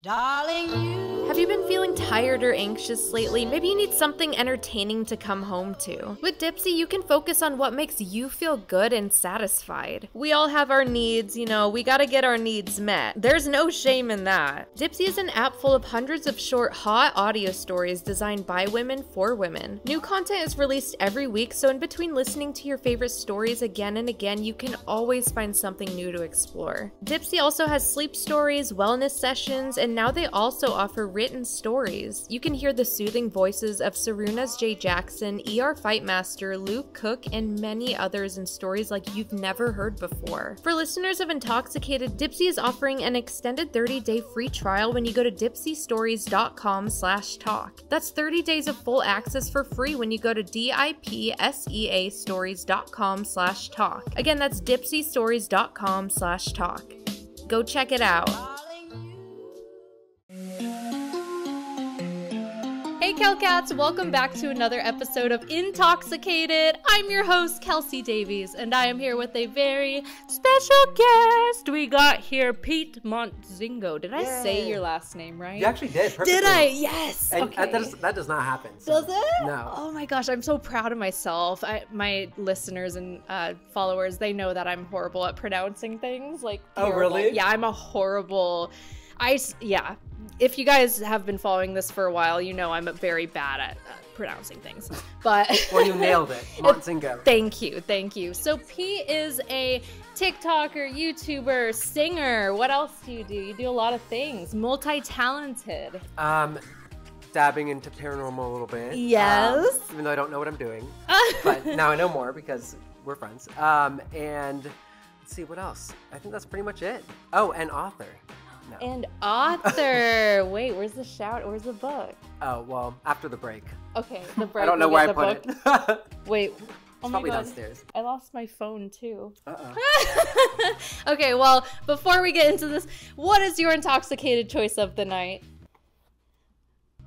Darling, you. Have you been feeling tired or anxious lately? Maybe you need something entertaining to come home to. With Dipsea, you can focus on what makes you feel good and satisfied. We all have our needs, you know, we gotta get our needs met. There's no shame in that. Dipsea is an app full of hundreds of short, hot audio stories designed by women for women. New content is released every week, so in between listening to your favorite stories again and again, you can always find something new to explore. Dipsea also has sleep stories, wellness sessions, and now they also offer written stories. You can hear the soothing voices of Sarunas J. Jackson, ER Fightmaster, Luke Cook, and many others in stories like you've never heard before. For listeners of Intoxicated, Dipsea is offering an extended 30-day free trial when you go to dipseastories.com slash talk. That's 30 days of full access for free when you go to D-I-P-S-E-A stories.com slash talk. Again, that's dipseastories.com slash talk. Go check it out. Hey Kel Kats, welcome back to another episode of Intoxicated. I'm your host, Kelsi Davies, and I am here with a very special guest. We got here Peet Montzingo. Did I say your last name right? You actually did. Perfectly. Did I? Yes. And okay. that, does, that does not happen. so- Does it? No. Oh my gosh, I'm so proud of myself. I, my listeners and uh, followers, they know that I'm horrible at pronouncing things. Like, Oh, really? Yeah, I'm a horrible. I yeah. If you guys have been following this for a while, you know I'm very bad at uh, pronouncing things. But Well, you nailed it. Montzingo. Thank you, thank you. So Peet is a TikToker, YouTuber, singer. What else do you do? You do a lot of things. Multi-talented. Um, dabbing into paranormal a little bit. Yes. Um, even though I don't know what I'm doing. but now I know more because we're friends. Um, and let's see, what else? I think that's pretty much it. Oh, and author. No. And author. Wait, where's the shout? Where's the book? oh, well, after the break. Okay, the break. I don't know where I put the it. book. Wait. it's Oh my probably downstairs. I lost my phone too. Uh-oh. okay, well, before we get into this, what is your intoxicated choice of the night?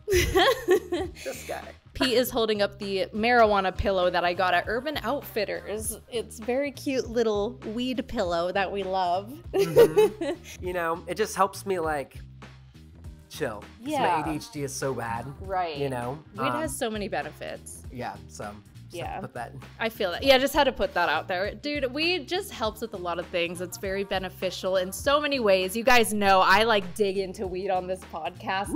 this guy. Peet is holding up the marijuana pillow that I got at Urban Outfitters. It's very cute little weed pillow that we love. Mhm. you know, it just helps me like chill. Yeah. My ADHD is so bad. right. You know. Weed um, has so many benefits. Yeah. So. Just Yeah. Put that. I feel that. Yeah, just had to put that out there. Dude, weed just helps with a lot of things. It's very beneficial in so many ways. You guys know I like dig into weed on this podcast.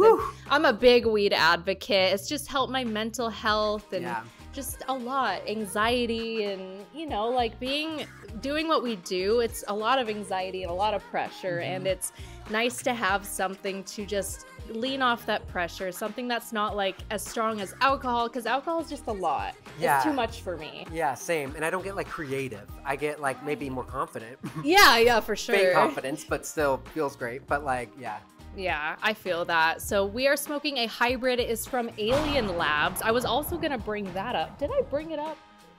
I'm a big weed advocate. It's just helped my mental health and Yeah. just a lot. Anxiety and, you know, like being doing what we do, it's a lot of anxiety and a lot of pressure Mm-hmm. and it's nice to have something to just lean off that pressure, something that's not like as strong as alcohol cuz alcohol is just a lot. Yeah. It's too much for me. Yeah, same. And I don't get like creative. I get like maybe more confident. Yeah, yeah, for sure. Fake confidence, but still feels great. But like, yeah. Yeah, I feel that. So we are smoking a hybrid. It is from Alien Labs. I was also gonna bring that up. Did I bring it up?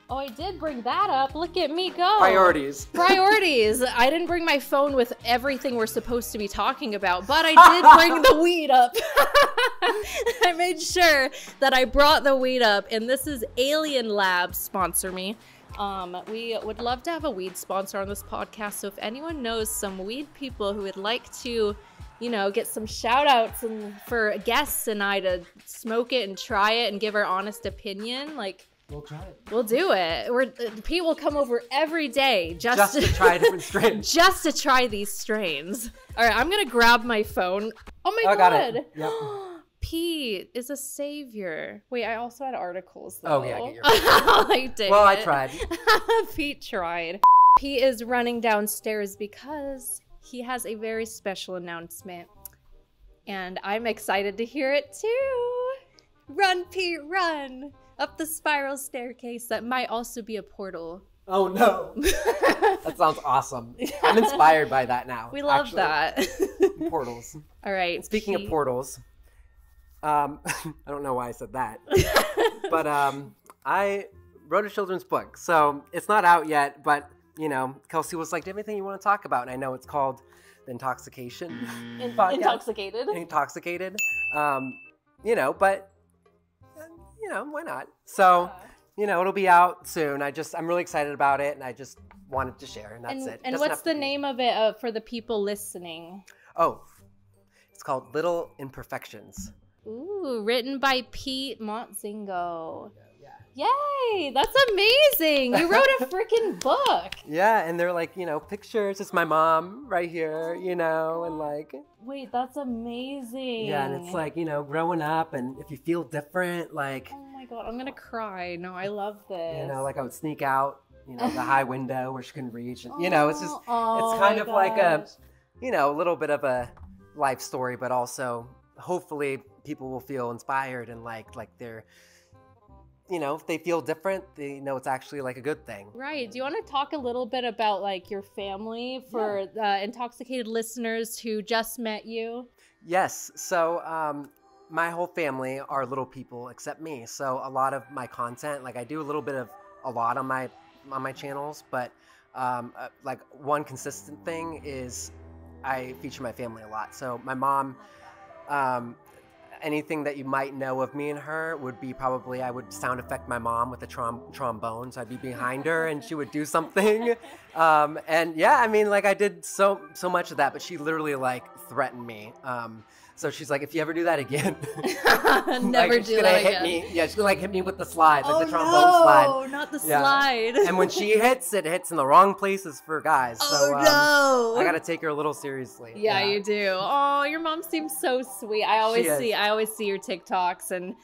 Oh, I did bring that up. Look at me go. Priorities. Priorities. I didn't bring my phone with everything we're supposed to be talking about, but I did bring the weed up. I made sure that I brought the weed up, and this is Alien Labs sponsor me. Um, we would love to have a weed sponsor on this podcast. So if anyone knows some weed people who would like to, you know, get some shout outs and for guests and I to smoke it and try it and give our honest opinion, like We'll try it. We'll do it. We're, uh, Peet will come over every day just, Just to try different strains. just to try these strains. All right, I'm gonna grab my phone. Oh my Oh, god! got it. Yep. Peet is a savior. Wait, I also had articles. Though. Oh, yeah, get your- I did. Well, I tried. Peet tried. Peet is running downstairs because he has a very special announcement, and I'm excited to hear it too. Run, Peet, run up the spiral staircase that might also be a portal. Oh no. that sounds awesome. I'm inspired by that now. We love actually. that. Portals. All right. Speaking of portals, um, I don't know why I said that, but um, I wrote a children's book, so it's not out yet. But you know, Kelsi was like, "Do you have anything you want to talk about?" And I know it's called the Intoxication In- podcast. intoxicated. Intoxicated. Um, you know, but you know, why not? So you know, it'll be out soon. I just, I'm really excited about it, and I just wanted to share, and that's and it. and what's the name of it uh, for the people listening? Oh, it's called Little Imperfections. Ooh, written by Peet Montzingo. Yay! That's amazing. You wrote a freaking book. Yeah, and they're like, you know, pictures. It's my mom right here, you know, and like. Wait, that's amazing. Yeah, and it's like, you know, growing up, and if you feel different, like. Oh my god, I'm gonna cry. No, I love this. You know, like I would sneak out, you know, the high window where she couldn't reach, and you know, it's just, Oh, oh it's kind of like a, you know, a little bit of a life story, but also hopefully people will feel inspired and like, like they're, you know, if they feel different, they know it's actually like a good thing. Right. Do you want to talk a little bit about like your family for the intoxicated listeners who just met you? Yes. So, um, my whole family are little people except me. So a lot of my content, like I do a little bit of a lot on my on my channels, but um, uh, like one consistent thing is I feature my family a lot. So my mom, um, anything that you might know of me and her would be probably I would sound effect my mom with a trom- trombone. So I'd be behind her and she would do something. Um, and yeah, I mean, like I did so so much of that, but she literally like threatened me. Um, so she's like, if you ever do that again, Never like, do that hit again. me. Yeah, she's gonna like hit me with the slide, like oh the trombone no, slide. not the Yeah. slide. And when she hits, it hits in the wrong places for guys. So oh um, no. I gotta take her a little seriously. Yeah, you do. Oh, your mom seems so sweet. I always see I always see your TikToks and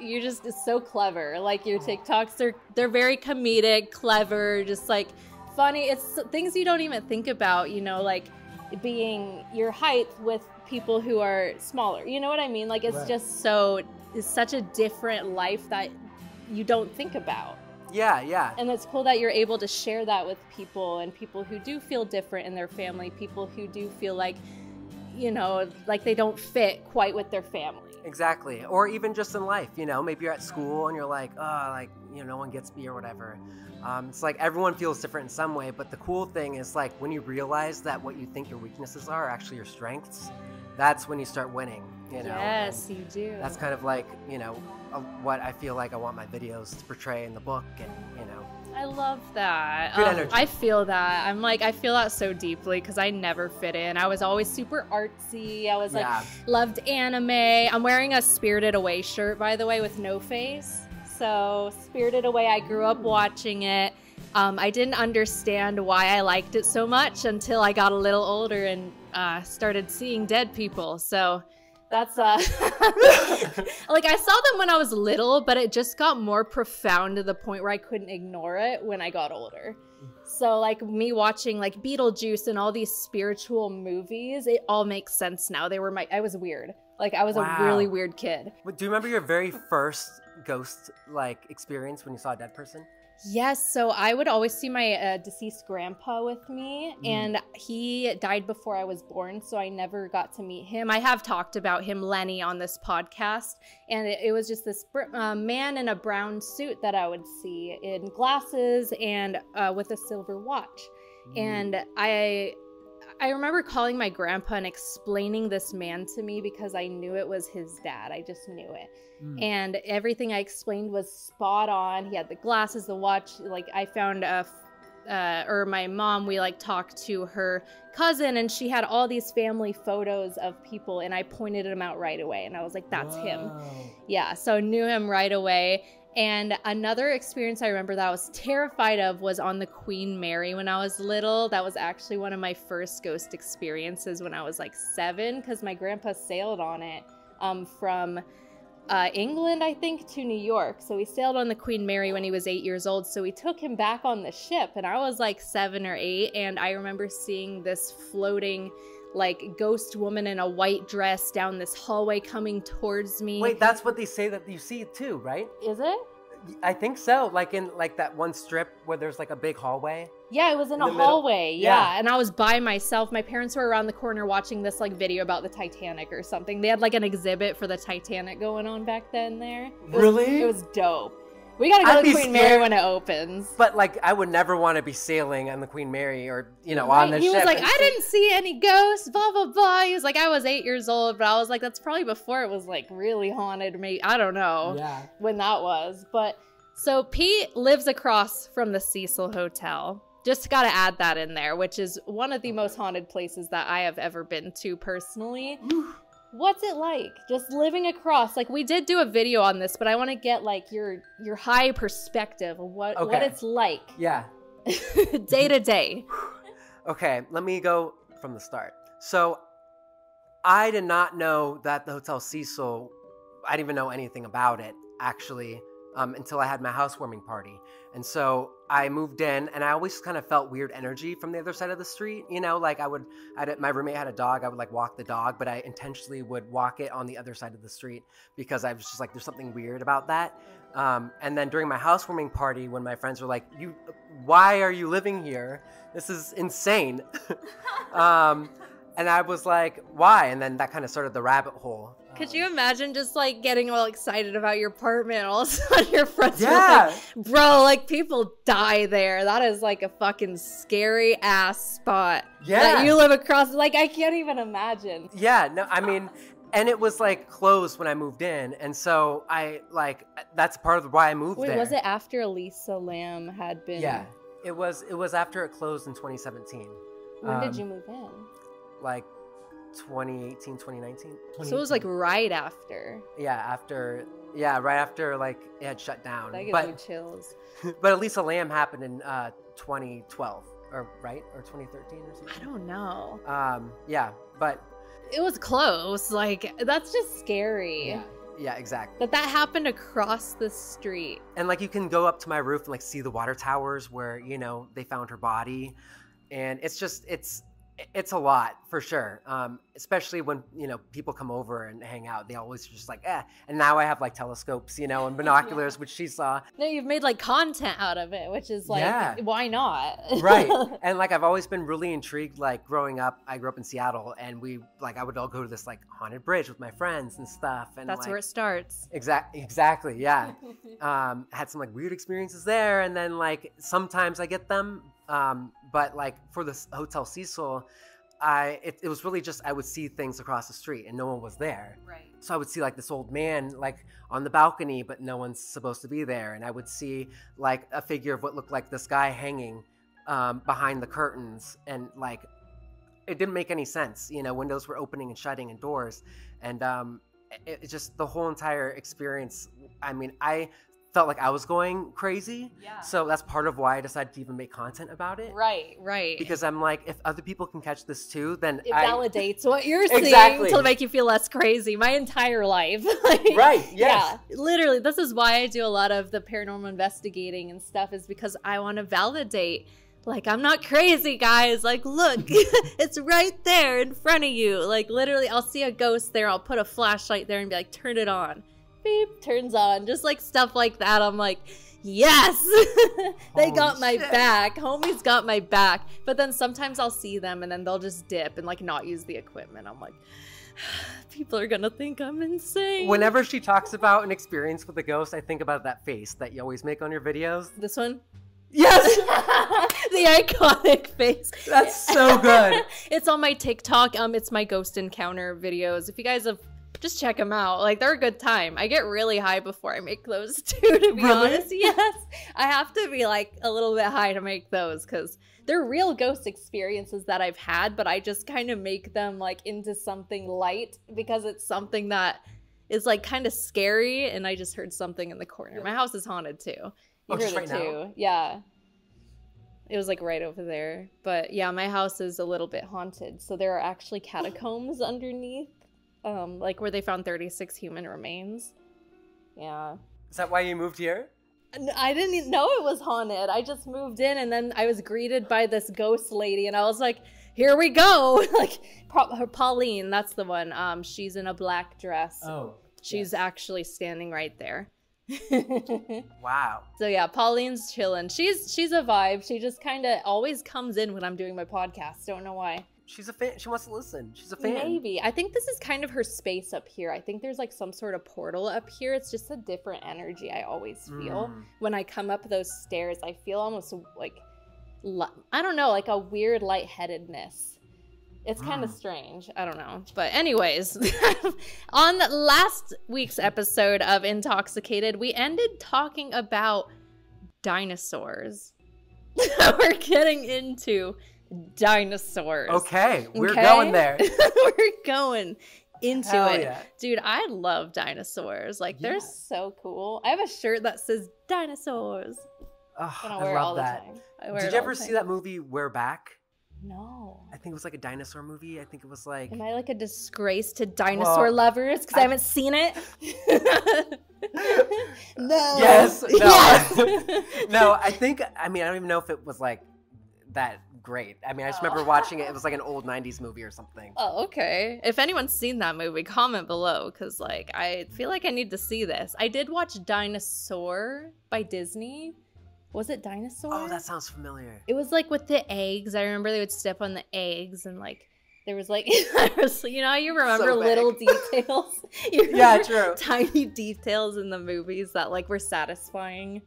you're just so clever. Like your TikToks they're they're very comedic, clever, just like funny. It's things you don't even think about, you know, like being your height with people who are smaller. You know what I mean? Like it's Right. just so it's such a different life that you don't think about. Yeah, yeah. And it's cool that you're able to share that with people and people who do feel different in their family, people who do feel like, you know, like they don't fit quite with their family. Exactly. Or even just in life, you know, maybe you're at school and you're like, oh, like, you know, no one gets me or whatever. Um, it's like everyone feels different in some way, but the cool thing is like when you realize that what you think your weaknesses are, are actually your strengths, that's when you start winning, you know? yes, And you do. That's kind of like, you know, what I feel like I want my videos to portray in the book and, you know. I love that. Good energy. I feel that. I'm like, I feel that so deeply because I never fit in. I was always super artsy. I was like, yeah. loved anime. I'm wearing a Spirited Away shirt, by the way, with no face. So, Spirited Away, I grew up watching it. Um, I didn't understand why I liked it so much until I got a little older and uh, started seeing dead people. So, that's uh like I saw them when I was little, but it just got more profound to the point where I couldn't ignore it when I got older. So like me watching like Beetlejuice and all these spiritual movies, it all makes sense now. They were my I was weird. Like I was Wow. a really weird kid. But do you remember your very first ghost like experience when you saw a dead person? Yes, so I would always see my uh, deceased grandpa with me, Mm. and he died before I was born, so I never got to meet him. I have talked about him, Lenny, on this podcast, and it, it was just this br- uh, man in a brown suit that I would see in glasses and uh, with a silver watch. Mm. And I I remember calling my grandpa and explaining this man to me because I knew it was his dad. I just knew it. Mm. And everything I explained was spot on. He had the glasses, the watch. Like I found a f- uh, or my mom, we like talked to her cousin, and she had all these family photos of people, and I pointed them out right away, and I was like, "That's him." Yeah, so I knew him right away. And another experience I remember that I was terrified of was on the Queen Mary when I was little. That was actually one of my first ghost experiences when I was like seven, because my grandpa sailed on it um, from uh, England, I think, to New York. So he sailed on the Queen Mary when he was eight years old. So we took him back on the ship, and I was like seven or eight. And I remember seeing this floating, like, ghost woman in a white dress down this hallway coming towards me. Wait, that's what they say that you see too, right? Is it? I think so. Like in like that one strip where there's like a big hallway. Yeah, it was in, In a hallway. Yeah. Yeah. and I was by myself. My parents were around the corner watching this like video about the Titanic or something. They had like an exhibit for the Titanic going on back then. There, It was- Really? It was dope. We gotta go I'd to Queen Mary when it opens. But like, I would never want to be sailing on the Queen Mary or you know Right? on the he ship. He was like, I didn't see any ghosts, blah blah blah. He was like, I was eight years old, but I was like, that's probably before it was like really haunted. Me, I don't know. Yeah. when that was. But so Pete lives across from the Cecil Hotel. Just got to add that in there, which is one of the most haunted places that I have ever been to personally. What's it like just living across? Like we did do a video on this, but I want to get like your your high perspective of what what it's like Yeah. day to day. Okay, let me go from the start. So, I did not know that the Hotel Cecil, I didn't even know anything about it, actually, um, until I had my housewarming party. And so I moved in, and I always kind of felt weird energy from the other side of the street. You know, like I would, I had, my roommate had a dog, I would like walk the dog, but I intentionally would walk it on the other side of the street because I was just like, there's something weird about that. Um, and then during my housewarming party, when my friends were like, "You, why are you living here? This is insane," um, and I was like, "Why?" And then that kind of started the rabbit hole. Could you imagine just like getting all excited about your apartment and all of a sudden your friends were Yeah, like, bro, like people die there. That is like a fucking scary ass spot. yeah, That you live across. Like I can't even imagine. yeah. No, I mean, and it was like closed when I moved in, and so I like that's part of why I moved Wait, there. was it after Elisa Lam had been? Yeah, it was. It was after it closed in 2017. When Um, did you move in? Like 2018, 2019. So it was like right after. yeah, after yeah, right after like it had shut down. That gives But me chills. but Elisa Lam happened in uh, 2012 or right or 2013 or something. I don't know. Um, yeah, but It was close. Like that's just scary. yeah, yeah, exactly. That that happened across the street. And like you can go up to my roof and like see the water towers where you know they found her body, and it's just it's it's a lot for sure. Um, especially when you know people come over and hang out, they always just like eh. And now I have like telescopes, you know, and binoculars, which she saw. No, you've made like content out of it, which is like, Yeah. why not? right and like i've always been really intrigued like growing up i grew up in seattle and we like i would all go to this like haunted bridge with my friends and stuff and That's like, where it starts. exact exactly yeah um had some like weird experiences there and then like sometimes i get them um but like for this hotel cecil i it, it was really just i would see things across the street and no one was there Right. so I would see like this old man like on the balcony, but no one's supposed to be there. And I would see like a figure of what looked like this guy hanging um, behind the curtains, and like it didn't make any sense. You know, windows were opening and shutting and doors, and um, it, it just the whole entire experience. I mean, I felt like I was going crazy. Yeah. So that's part of why I decided to even make content about it. Right, right. Because I'm like, if other people can catch this too, then it I, validates what you're seeing to make you feel less crazy. My entire life. Like, Right, yes. Yeah. Literally, this is why I do a lot of the paranormal investigating and stuff, is because I want to validate. Like, I'm not crazy, guys. Like, look, it's right there in front of you. Like, literally, I'll see a ghost there. I'll put a flashlight there and be like, turn it on. Beep, turns on. Just like stuff like that. I'm like, yes, they Holy got my shit. back. Homie's got my back. But then sometimes I'll see them and then they'll just dip and like not use the equipment. I'm like, people are gonna think I'm insane. Whenever she talks about an experience with a ghost, I think about that face that you always make on your videos. this one, Yes, the iconic face. that's so good. it's on my TikTok. Um, it's my ghost encounter videos. If you guys have, just check them out. Like they're a good time. I get really high before I make those too. To be Really? honest, yes, I have to be like a little bit high to make those because they're real ghost experiences that I've had. But I just kind of make them like into something light because it's something that is like kind of scary. And I just heard something in the corner. My house is haunted too. You Oh, heard just it right now? too. Yeah. It was like right over there. But yeah, my house is a little bit haunted. So there are actually catacombs underneath. Um, like where they found 36 human remains. Yeah. Is that why you moved here? I didn't even know it was haunted. I just moved in and then I was greeted by this ghost lady and I was like, here we go. like her Pauline, that's the one. Um, she's in a black dress. Oh, she's actually standing right there. wow. So yeah, Pauline's chilling. She's she's a vibe. She just kind of always comes in when I'm doing my podcast. Don't know why. She's a fan. She wants to listen. She's a fan. Maybe. I think this is kind of her space up here. I think there's like some sort of portal up here. It's just a different energy I always feel Mm. when I come up those stairs. I feel almost like I don't know, like a weird lightheadedness. It's kind of Mm. strange. I don't know. But anyways, on last week's episode of Intoxicated, we ended talking about dinosaurs. We're getting into dinosaurs. Okay, we're Okay? going there. We're going. into Hell it. yeah. Dude, I love dinosaurs. Like they're so cool. I have a shirt that says dinosaurs. Ugh, And I I wear all love the that. time. I wear Did you ever see that movie We're Back? No. I think it was like a dinosaur movie. I think it was like Am I like a disgrace to dinosaur Well, lovers because I, I- haven't seen it? no. Yes. No. Yes. no, I think I mean I don't even know if it was like that great. I mean, I just Oh. remember watching it. It was like an old '90s movie or something. Oh, okay. If anyone's seen that movie, comment below because, like, I feel like I need to see this. I did watch Dinosaur by Disney. Was it Dinosaur? Oh, that sounds familiar. It was like with the eggs. I remember they would step on the eggs and like there was like you know you remember So little details. You Yeah, true. Tiny details in the movies that like were satisfying.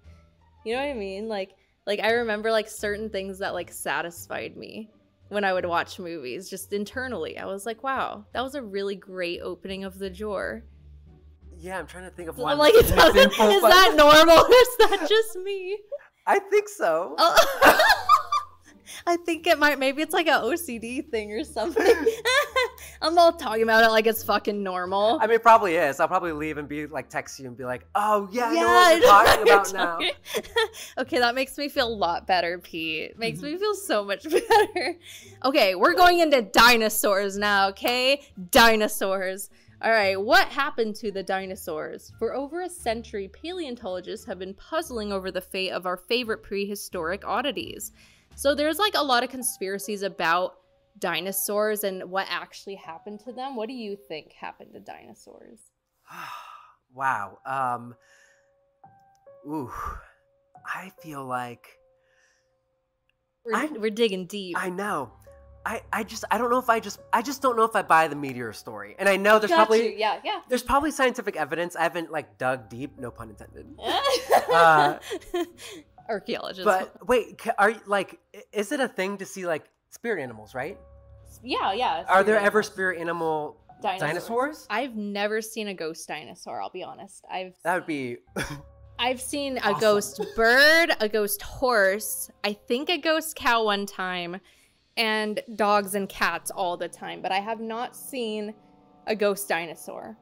You know what I mean? Like like I remember like certain things that like satisfied me when I would watch movies just internally. I was like, wow, that was a really great opening of the jaw. Yeah, I'm trying to think of I'm like, is that normal is that just me? I think so. Oh. I think it might. Maybe it's like an OCD thing or something. I'm all talking about it like it's fucking normal. I mean, it probably is. I'll probably leave and be like, text you and be like, "Oh yeah, I know what you're talking about now." okay, that makes me feel a lot better, Peet. Makes Mm-hmm. me feel so much better. Okay, we're going into dinosaurs now, okay? Dinosaurs. All right, what happened to the dinosaurs? For over a century, paleontologists have been puzzling over the fate of our favorite prehistoric oddities. So there's like a lot of conspiracies about dinosaurs and what actually happened to them. What do you think happened to dinosaurs? wow. Um. Ooh, I feel like We're, I- we're digging deep. I know. I, I just I don't know if I just I just don't know if I buy the meteor story. And I know there's Got probably you. yeah, yeah. there's probably scientific evidence. I haven't like dug deep, no pun intended. Uh, Archaeologists. But wait, are you like is it a thing to see like spirit animals, right? yeah, yeah. Are there spirit ever spirit animal dinosaurs? I've never seen a ghost dinosaur. I'll be honest. I've That would be I've seen a ghost bird, a ghost horse, I think a ghost cow one time, and dogs and cats all the time. But I have not seen a ghost dinosaur.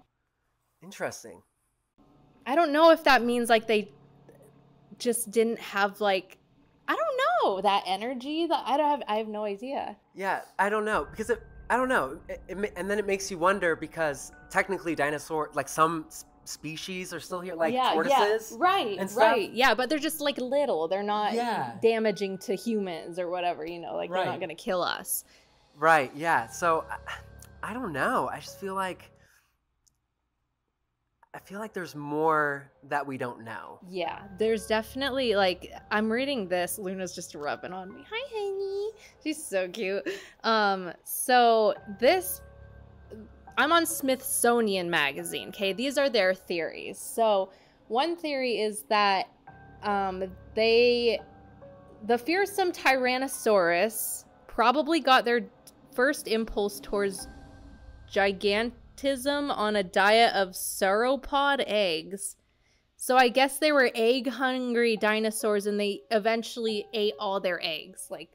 interesting. I don't know if that means like they just didn't have like I don't know that energy. That I don't have. I have no idea. Yeah, I don't know because it, I don't know, it, it, and then it makes you wonder because technically dinosaur like some species are still here, like tortoises. Yeah, right, right. Yeah, but they're just like little. They're not Yeah. damaging to humans or whatever, you know, like they're not going to kill us. Right. Yeah. So I, I don't know. I just feel like I feel like there's more that we don't know. Yeah, there's definitely like I'm reading this. Luna's just rubbing on me. Hi, honey. She's so cute. Um, so this I'm on Smithsonian magazine. Okay, these are their theories. So one theory is that um, they the fearsome Tyrannosaurus probably got their first impulse towards on a diet of sauropod eggs. So I guess they were egg hungry dinosaurs and they eventually ate all their eggs like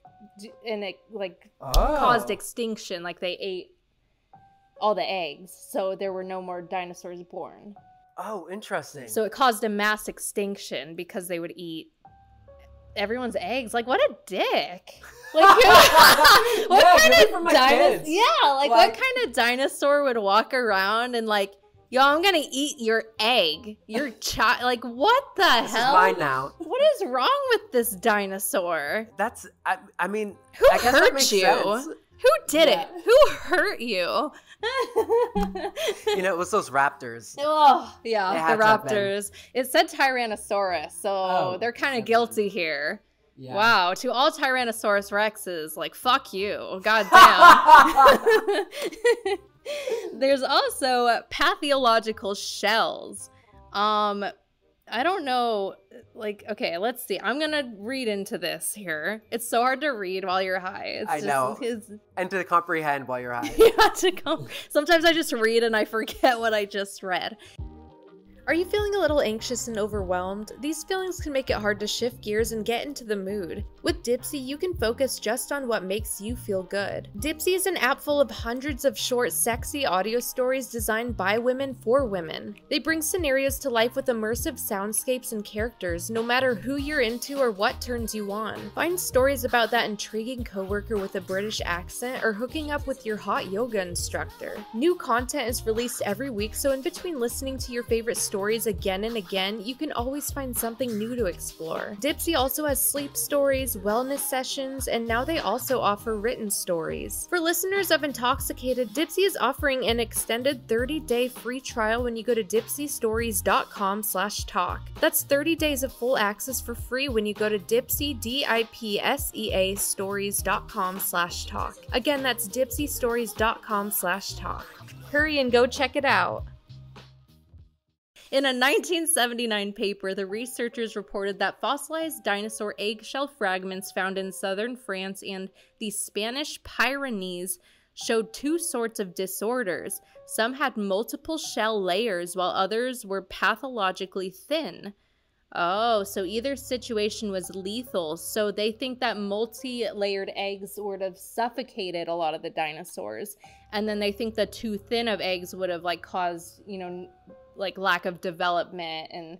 and it like Oh. caused extinction like they ate all the eggs. So there were no more dinosaurs born. Oh, interesting. So it caused a mass extinction because they would eat everyone's eggs. Like what a dick. Like who- what Yeah, kind of dinosaur? Yeah, like, Like- what kind of dinosaur would walk around and like, yo, I'm gonna eat your egg, your child. Like what the this hell? is mine now. What is wrong with this dinosaur? That's I, I mean Who I guess that hurt makes you? sense. Who did Yeah. it? Who hurt you? You know, it was those raptors. Oh, yeah, the to have been. raptors. It said Tyrannosaurus, so Oh, they're kind of guilty here. Yeah. Wow, to all Tyrannosaurus Rexes, like, fuck you. God damn. There's also pathological shells. Um, I don't know. Like, okay, let's see. I'm gonna read into this here. It's so hard to read while you're high. It's I just, know. It's, and to comprehend while you're high. have to come. Sometimes I just read and I forget what I just read. Are you feeling a little anxious and overwhelmed? These feelings can make it hard to shift gears and get into the mood. With Dipsea, you can focus just on what makes you feel good. Dipsea is an app full of hundreds of short, sexy audio stories designed by women for women. They bring scenarios to life with immersive soundscapes and characters, no matter who you're into or what turns you on. Find stories about that intriguing coworker with a British accent or hooking up with your hot yoga instructor. New content is released every week, so in between listening to your favorite stories again and again, you can always find something new to explore. Dipsea also has sleep stories, wellness sessions, and now they also offer written stories. For listeners of Intoxicated, Dipsea is offering an extended 30-day free trial when you go to dipseastories.com slash talk. That's 30 days of full access for free when you go to dipsea, D-I-P-S-E-A, stories.com slash talk. Again, that's dipseastories.com slash talk. Hurry and go check it out. In a 1979 paper, the researchers reported that fossilized dinosaur eggshell fragments found in southern France and the Spanish Pyrenees showed two sorts of disorders. Some had multiple shell layers, while others were pathologically thin. Oh, so either situation was lethal. So they think that multi layered eggs would have suffocated a lot of the dinosaurs. And then they think the too thin of eggs would have, like, caused, you know, like lack of development and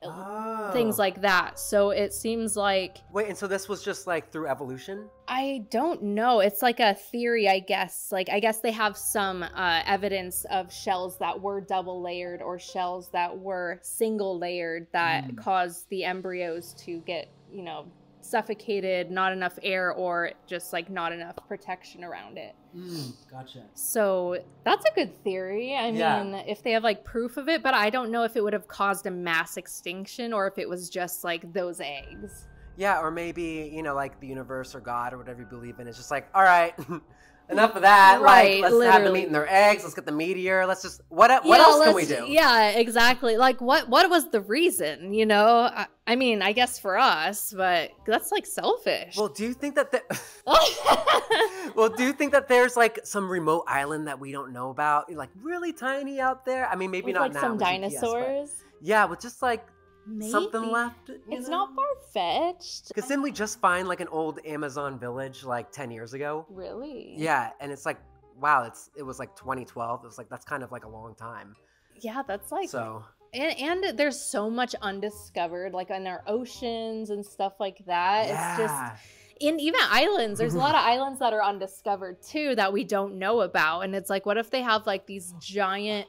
Oh. things like that. So it seems like Wait, and so this was just like through evolution? I don't know. It's like a theory, I guess. Like I guess they have some uh, evidence of shells that were double layered or shells that were single layered that Mm. caused the embryos to get, you know, suffocated, not enough air or just like not enough protection around it. Mm, gotcha. So that's a good theory. I Yeah. mean, if they have like proof of it, but I don't know if it would have caused a mass extinction or if it was just like those eggs. Yeah, or maybe, you know, like the universe or God or whatever you believe in. It's just like, all right, enough of that. Right, like, let's have them literally. eating their eggs. Let's get the meteor. Let's just, what, what Yeah, else can we do? Yeah, exactly. Like what what was the reason, you know? I, I mean, I guess for us, but that's like selfish. Well, do you think that the, well, do you think that there's like some remote island that we don't know about, like really tiny out there? I mean, maybe With, not like now some with GPS, but- dinosaurs. yeah, with just like Maybe. something left. It's know? not far fetched. Because didn't we just find like an old Amazon village like ten years ago? Really? Yeah, and it's like, wow, it's it was like 2012. It was like that's kind of like a long time. Yeah, that's like So and, and there's so much undiscovered like in our oceans and stuff like that. Yeah. It's just in even islands there's a lot of islands that are undiscovered too that we don't know about and it's like what if they have like these giant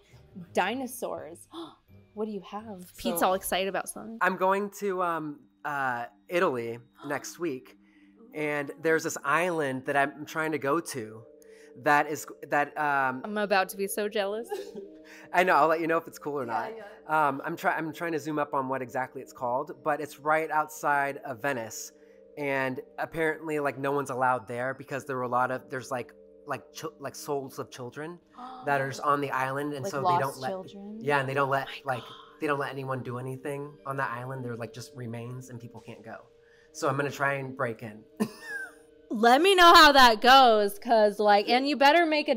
dinosaurs oh, what do you have Peet's So- all excited about something I'm going to um uh Italy next week, and there's this island that I'm trying to go to. That is that um i'm about to be so jealous I know I'll let you know if it's cool or not. Um, I'm trying I'm trying to zoom up on what exactly it's called, but it's right outside of Venice, and apparently like no one's allowed there because there were a lot of there's like like chil- like souls of children that are just on the island, and like so lost they don't let children yeah, and they don't let Oh my like they don't let anyone do anything on the island. They're like just remains, and people can't go. So I'm gonna try and break in. let me know how that goes because like and you better make a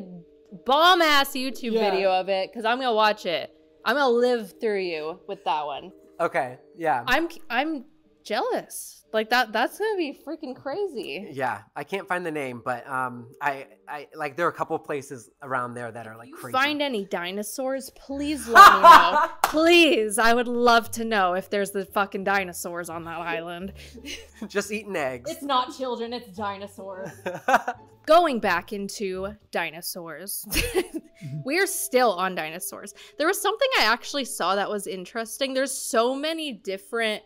bomb ass youtube Yeah. video of it because i'm gonna watch it i'm gonna live through you with that one okay, yeah, i'm i'm jealous like that that's gonna be freaking crazy yeah. I can't find the name, but um, I I like there are a couple of places around there that are like you crazy. find any dinosaurs, please let me know. please, I would love to know if there's the fucking dinosaurs on that island. just eating eggs. It's not children, it's dinosaurs. Going back into dinosaurs, we're still on dinosaurs. There was something I actually saw that was interesting. There's so many different,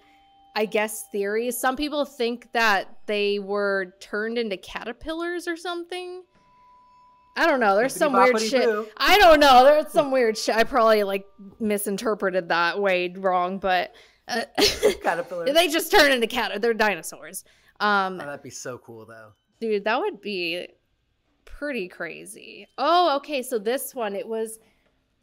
I guess, theories. Some people think that they were turned into caterpillars or something. I don't know. There's some weird shit. I don't know. There's some weird shit. I probably like misinterpreted that way wrong, but uh, Caterpillar. they just turn into cat. They're dinosaurs. Um, Oh, that'd be so cool though. dude, that would be pretty crazy. Oh, okay. So this one, it was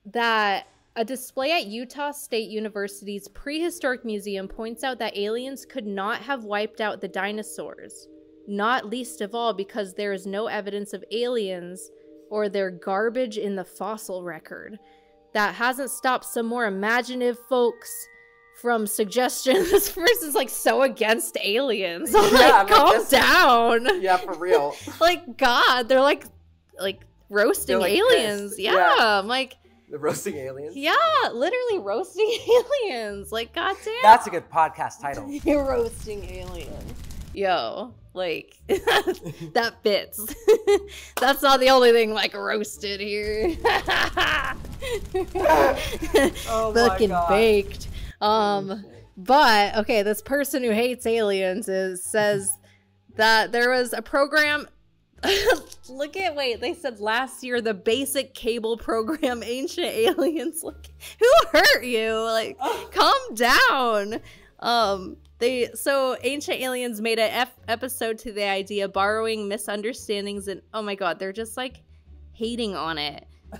that a display at Utah State University's prehistoric museum points out that aliens could not have wiped out the dinosaurs, not least of all because there is no evidence of aliens or their garbage in the fossil record. that hasn't stopped some more imaginative folks from suggestions. This person's like so against aliens. I'm Yeah, like, like, calm this- down. Yeah, for real. like, God, they're like, like roasting like aliens. pissed. Yeah. Yeah. I'm like, the roasting aliens. yeah, literally roasting aliens. Like, goddamn. That's a good podcast title. You're roasting aliens. Yo, like that fits. That's not the only thing like roasted here. Oh my Fucking God. baked. Um, but okay, this person who hates aliens is says that there was a program. Look at wait, they said last year the basic cable program Ancient Aliens. Look, who hurt you? Like, calm down. Um, they so Ancient Aliens made a F episode to the idea, borrowing misunderstandings and oh my god, they're just like hating on it.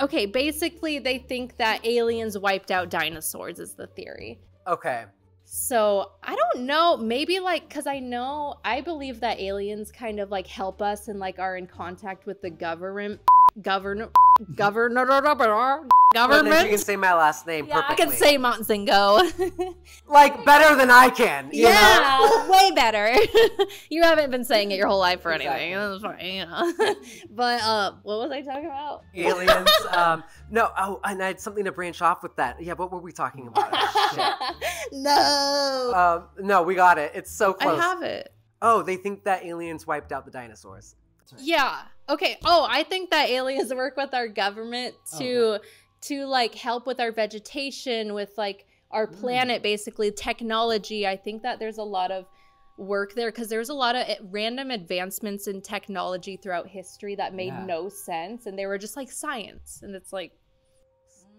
Okay, basically they think that aliens wiped out dinosaurs is the theory. Okay. So I don't know. Maybe like because I know I believe that aliens kind of like help us and like are in contact with the government, governor, governor, But then you can say my last name Yeah, I can say Montzingo. like better than I can. You Know? yeah, way better. you haven't been saying it your whole life or anything. Exactly. That's fine, you know. but uh, what was I talking about? Aliens. um. No. Oh, and I had something to branch off with that. Yeah. What were we talking about? Oh, no, Um. No, we got it. It's so close. I have it. Oh, they think that aliens wiped out the dinosaurs. Yeah. Okay. Oh, I think that aliens work with our government to to like help with our vegetation, with like our Mm. planet, basically technology. I think that there's a lot of work there because there's a lot of eh, random advancements in technology throughout history that made Yeah. no sense, and they were just like science, and it's like,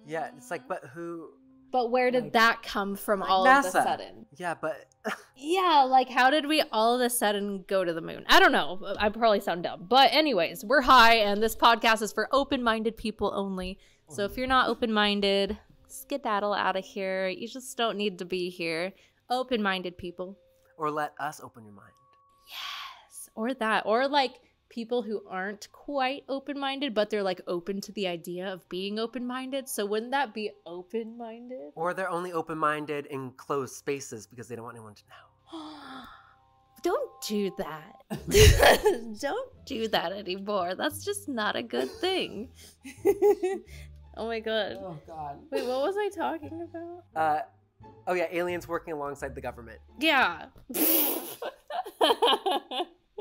Yeah. It's like, but who? But where did Like- that come from like all of a sudden? Yeah, but Yeah, like how did we all of a sudden go to the moon? I don't know. I probably sound dumb. But anyways, we're high and this podcast is for open-minded people only. So if you're not open-minded, skedaddle out of here. You just don't need to be here. Open-minded people. or let us open your mind. Yes. Or that. Or like people who aren't quite open-minded, but they're like open to the idea of being open-minded. So wouldn't that be open-minded? Or they're only open minded in closed spaces because they don't want anyone to know. Don't do that. Don't do that anymore. That's just not a good thing. oh my god. Oh god. Wait, what was I talking about? Uh, oh yeah, aliens working alongside the government. Yeah.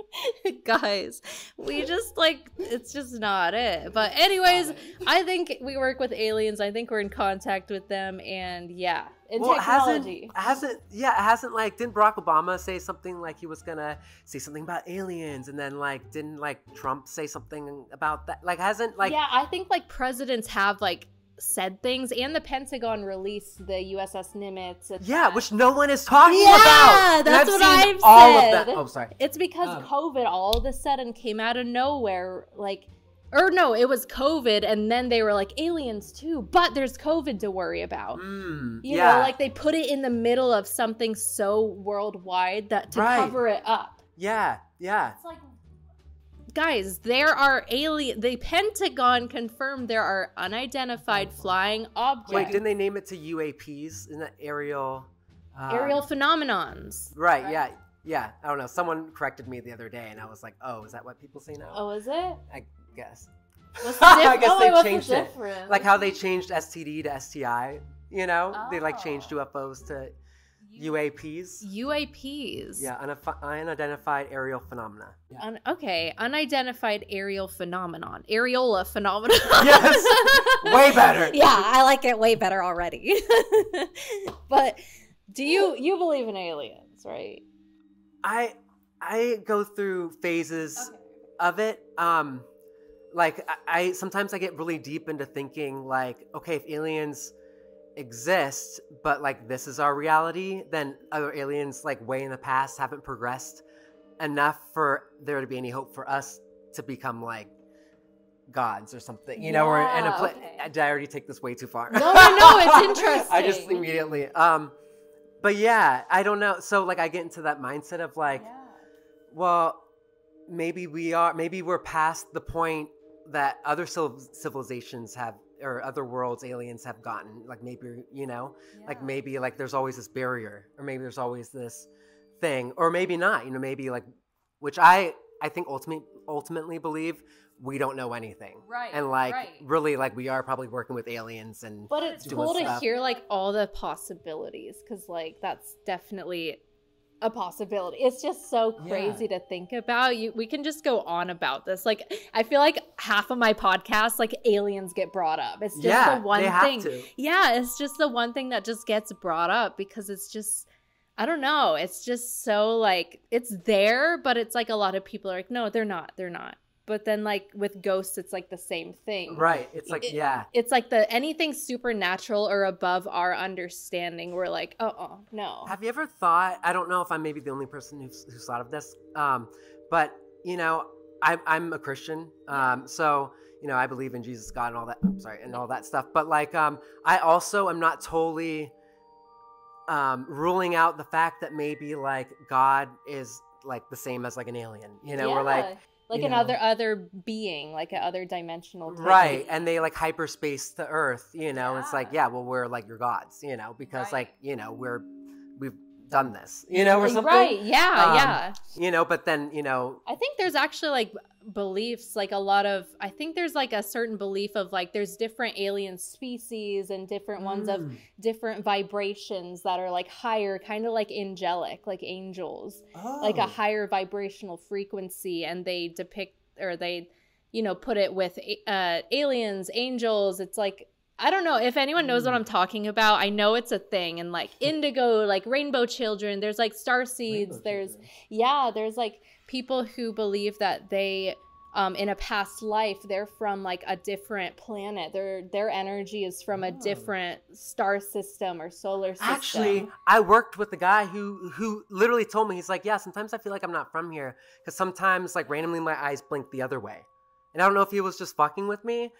Guys, we just like it's just not it. But anyways, I think we work with aliens. I think we're in contact with them and yeah. And well, technology. hasn't hasn't yeah, it hasn't like didn't Barack Obama say something like he was gonna say something about aliens and then like didn't like Trump say something about that? Like hasn't like yeah, I think like presidents have like said things, and the Pentagon released the USS Nimitz. yeah, which no one is talking Yeah, about. And that's I've what I've all said. of that. Oh, sorry. it's because Um, COVID all of a sudden came out of nowhere, like. Or no, it was COVID, and then they were like aliens too. But there's COVID to worry about. Mm, You yeah, know, like they put it in the middle of something so worldwide that to Right. cover it up. yeah, yeah. It's like, guys, there are alien. The Pentagon confirmed there are unidentified flying objects, Wait, didn't they name it to UAPs? Isn't that aerial? uh, aerial phenomenons. Right. Yeah. Yeah. I don't know. Someone corrected me the other day, and I was like, "Oh, is that what people say now?" Oh, is it? I guess. What's the I guess oh, they what's the it. Like how they changed STD to STI. You know, they like changed Oh. UFOs to UAPs. UAPs. Yeah, unif- unidentified aerial phenomena. Un- okay, unidentified aerial phenomenon. Areola phenomenon. Yes! Way better. yeah, I like it way better already. but do you you believe in aliens, right? I I go through phases of it. Um, like I, I sometimes I get really deep into thinking like, okay, if aliens exist, but like this is our reality, then other aliens like way in the past haven't progressed enough for there to be any hope for us to become like gods or something. You know, or in a Yeah, pla- okay. Did I already take this way too far? No, no, no, it's interesting. I just immediately um but yeah, I don't know. So like I get into that mindset of like well, maybe we are. Maybe we're past the point that other civil- civilizations have or other worlds aliens have gotten. Like maybe you know, like maybe like there's always this barrier, or maybe there's always this thing, or maybe not. You know, maybe like which I I think ultimately ultimately believe we don't know anything. Right, And like right. really like we are probably working with aliens and But it's doing cool to stuff. hear like all the possibilities because like that's definitely a possibility. It's just so Yeah. crazy to think about. You we can just go on about this. Like I feel like half of my podcast like aliens get brought up. It's just yeah, the one they have thing. to. Yeah, it's just the one thing that just gets brought up because it's just I don't know. It's just so like it's there, but it's like a lot of people are like, no, they're not. They're not. But then like with ghosts, it's like the same thing. Right. It's like It- yeah. It's like the anything supernatural or above our understanding. We're like, oh, uh no. Have you ever thought? I don't know if I'm maybe the only person who's, who's thought of this, um, but you know, I, I'm a Christian, um, so you know, I believe in Jesus, God, and all that. I'm sorry, and all that stuff. But like, um, I also am not totally um, ruling out the fact that maybe like God is like the same as like an alien. You know, we're like Yeah. Like you another know. other being, like an other dimensional. right, and they like hyperspace the Earth. You know, it's like Yeah. yeah, well, we're like your gods. You know, because Right. like you know we're done this. You know, or something. Right? Yeah, Um, yeah. you know but then you know I think there's actually like beliefs, like a lot of. I think there's like a certain belief of like there's different alien species and different ones of mm, different vibrations that are like higher, kind of like angelic, like angels. like a oh, higher vibrational frequency and they depict or they you know put it with uh aliens angels it's like i don't know if anyone knows what Mm. i'm talking about i know it's a thing and like indigo like rainbow children there's like star seeds rainbow there's children. yeah there's like people who believe that they um, in a past life they're from like a different planet their their energy is from a Oh. different star system or solar system actually i worked with a guy who who literally told me he's like yeah sometimes i feel like i'm not from here because sometimes like randomly my eyes blink the other way and i don't know if he was just fucking with me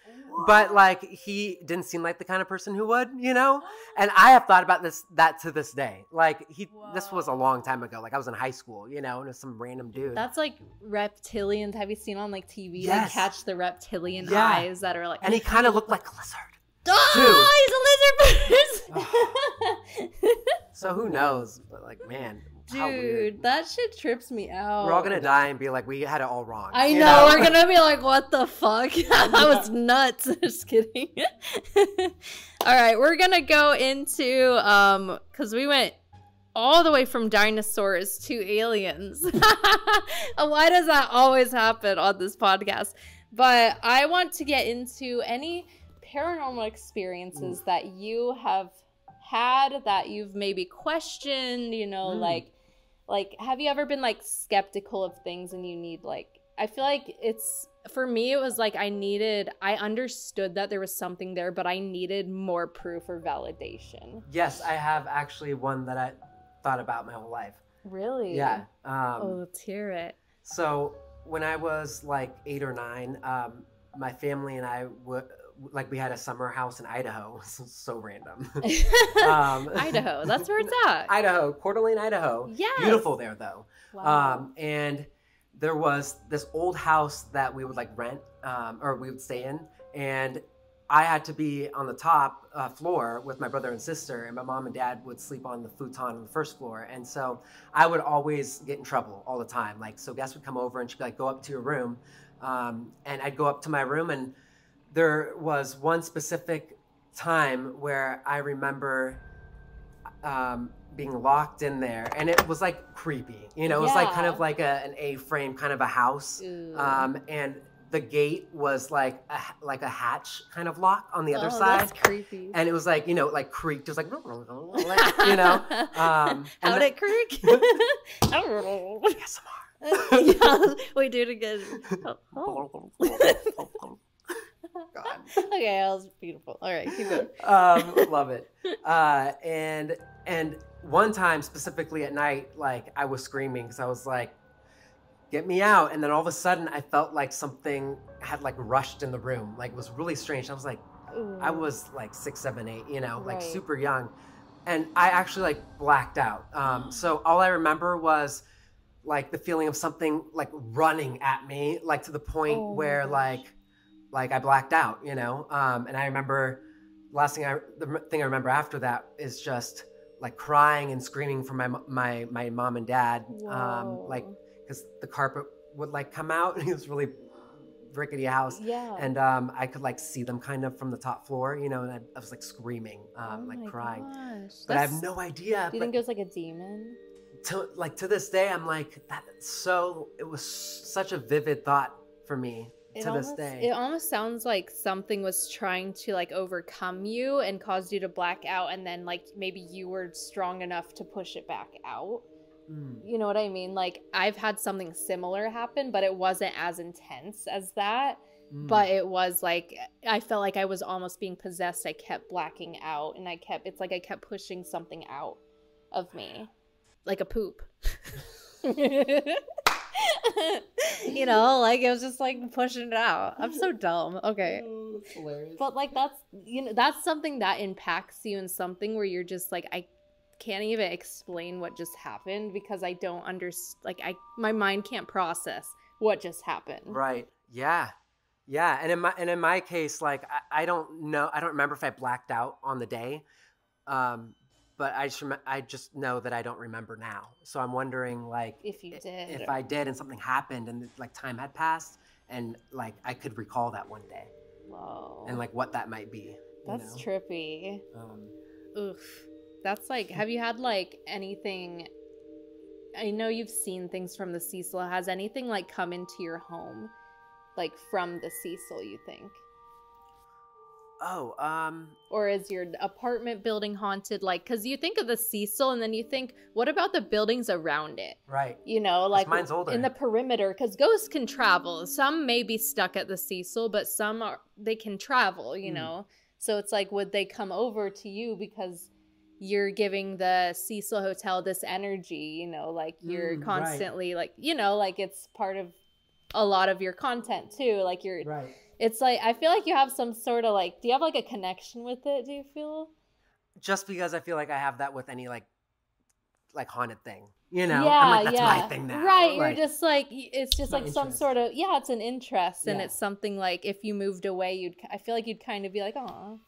but like he didn't seem like the kind of person who would you know oh. and i have thought about this that to this day like he this was a long time ago like i was in high school you know and it was some random dude That's like reptilians. Have you seen on like TV? Like catch the reptilian Yeah. eyes that are like. and he kind of looked like a lizard Oh, he's a lizard person. so who knows but like man. Dude, that shit trips me out. we're all gonna die and be like we had it all wrong I you know, we're gonna be like, what the fuck? that was nuts. Just kidding. all right, we're gonna go into um, cause we went all the way from dinosaurs to aliens. Why does that always happen on this podcast? But I want to get into any paranormal experiences that you have had that you've maybe questioned, you know, Mm. like like have you ever been like skeptical of things and you need like I feel like it's for me it was like I needed I understood that there was something there but I needed more proof or validation. Yes, I have actually one that I thought about my whole life. Really? Yeah. Um, oh, let's hear it. So when I was like eight or nine, um, my family and I would like we had a summer house in Idaho. so random. Um, Idaho. That's where it's at. Idaho, Coeur d'Alene, Idaho. Yeah. Beautiful there though. Wow. Um, and there was this old house that we would like rent um, or we would stay in, and I had to be on the top uh, floor with my brother and sister, and my mom and dad would sleep on the futon on the first floor. And so I would always get in trouble all the time. Like, so guests would come over and she'd be like, "Go up to your room," um, and I'd go up to my room, and there was one specific time where I remember um, being locked in there, and it was like creepy. You know, it was like kind of like a, an A-frame kind of a house, um, and the gate was like a, like a hatch kind of lock on the other Oh, side. That's creepy. And it was like, you know, like creaked. It was like, you know. Um, How'd it creak? ASMR. yeah, wait, do it again. Oh. God. okay, that was beautiful. All right, keep going. um, love it. Uh, and and one time specifically at night, like I was screaming because I was like, "Get me out!" And then all of a sudden, I felt like something had like rushed in the room. Like it was really strange. I was like, I was like six, seven, eight, you know, like Right. super young, and I actually like blacked out. Um, so all I remember was like the feeling of something like running at me, like to the point Oh where like like I blacked out, you know. Um, and I remember last thing I the thing I remember after that is just like crying and screaming for my my my mom and dad, um, like because the carpet would like come out. It was really rickety house. yeah. And um, I could like see them kind of from the top floor, you know, and I, I was like screaming, um, Oh like crying. gosh. But I have no idea. Do you think it was like a demon? to like to this day i'm like that's so it was such a vivid thought for me It to almost, this day It almost sounds like something was trying to like overcome you and caused you to black out, and then like maybe you were strong enough to push it back out. Mm, You know what I mean? Like I've had something similar happen, but it wasn't as intense as that. mm. But it was like I felt like I was almost being possessed. I kept blacking out, and I kept it's like I kept pushing something out of me, like a poop. you know, like it was just like pushing it out. I'm so dumb. Okay. Oh, hilarious. But like that's you know that's something that impacts you in something where you're just like I can't even explain what just happened because I don't understand like I my mind can't process what just happened. right yeah yeah and in my and in my case like I, I don't know i don't remember if i blacked out on the day um but i just rem- i just know that i don't remember now so i'm wondering like If you did. if i did and something happened and like time had passed and like i could recall that one day Whoa. and like what that might be you that's know? trippy. um Oof. That's like have you had like anything I know you've seen things from the Cecil. Has anything like come into your home like from the Cecil, you think? Oh um or is your apartment building haunted? Like because you think of the cecil and then you think what about the buildings around it? Right. You know like mine's older. in the perimeter because ghosts can travel. Some may be stuck at the cecil but some are they can travel you Mm. know? So it's like would they come over to you because you're giving the cecil hotel this energy you know? Like you're Mm, right. constantly like you know like it's part of a lot of your content too. Like you're right it's like I feel like you have some sort of like do you have like a connection with it, do you feel? just because I feel like I have that with any like like haunted thing. You know, yeah, I'm like that's yeah. my thing now. Right, Like, you're just like it's just my like some interest. sort of yeah, it's an interest and Yeah. it's something like if you moved away, you'd I feel like you'd kind of be like, "Oh,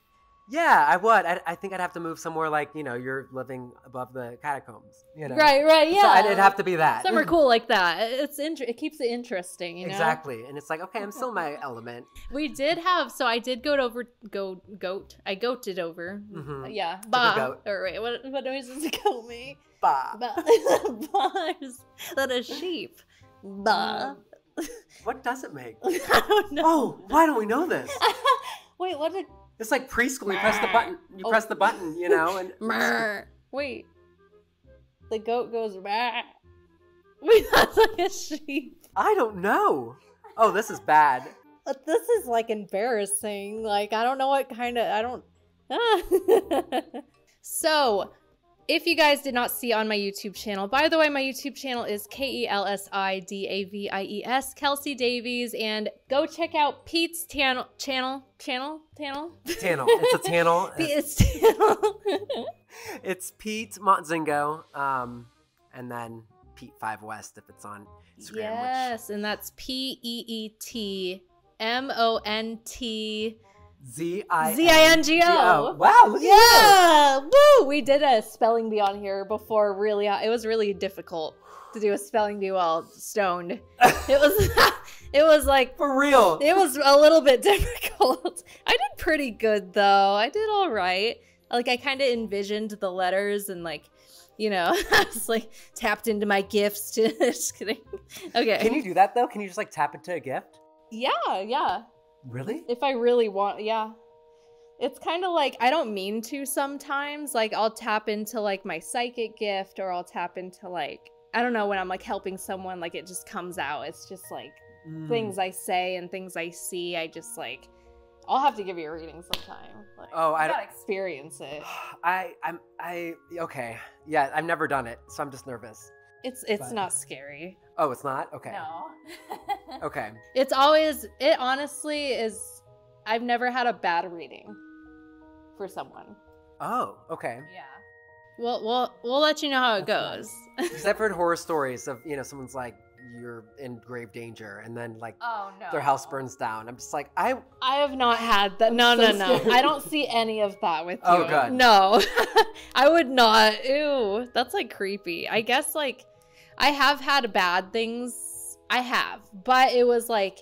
yeah, I would. I, I think I'd have to move somewhere like you know you're living above the catacombs. You know, right, right, yeah." So I'd, it'd have to be that. somewhere cool like that. It's inter- it keeps it interesting, you know. Exactly, and it's like okay, I'm still my element. We did have so I did go over go goat. I goated over. Mhm. Yeah, bah. goat. Or wait, what what noise does it goat make? Bah. Bah. bah is that a sheep? Bah. What does it make? I don't know. Oh, why don't we know this? Wait, what did It's like preschool. You press the button. You Oh. press the button. You know, and. Wait. The goat goes. Wait, that's like a sheep. I don't know. Oh, this is bad. But this is like embarrassing. Like I don't know what kind of I don't So, if you guys did not see on my YouTube channel, by the way, my YouTube channel is K E L S I D A V I E S, Kelsi Davies, and go check out Peet's channel, channel, channel, channel. Tannel. It's a tannel. Peet's channel. It's Peet Montzingo, um, and then Pete Five West if it's on Instagram. yes, and that's P E E T M O N T Which Z I Z I N G O. Wow. Look at you. Yeah, woo! We did a spelling bee on here before. Really, it was really difficult to do a spelling bee while stoned. It was, it was like For real. it was a little bit difficult. I did pretty good though. I did all right. Like I kind of envisioned the letters and like, you know, I was like tapped into my gifts. To, just kidding. Okay. Can you do that though? Can you just like tap into a gift? Yeah, yeah. Really? If I really want, yeah. It's kind of like I don't mean to sometimes. Like I'll tap into like my psychic gift or I'll tap into like I don't know when I'm like helping someone like it just comes out. It's just like Mm. things I say and things I see. I just like I'll have to give you a reading sometime. Like, Oh, I don't- gotta experience it. I I'm I okay. Yeah, I've never done it, so I'm just nervous. It's it's But- not scary. Oh, it's not? Okay. No. Okay. it's always it honestly is I've never had a bad reading for someone. Oh, okay. Yeah. We'll we'll we'll let you know how it That's goes. Because I've heard horror stories of, you know, someone's like, you're in grave danger, and then like Oh no. their house burns down. I'm just like, I I have not had that. No, so no, no. scared. I don't see any of that with oh, you. Oh, good. No, I would not. Ew, that's like creepy. I guess like I have had bad things. I have, but it was like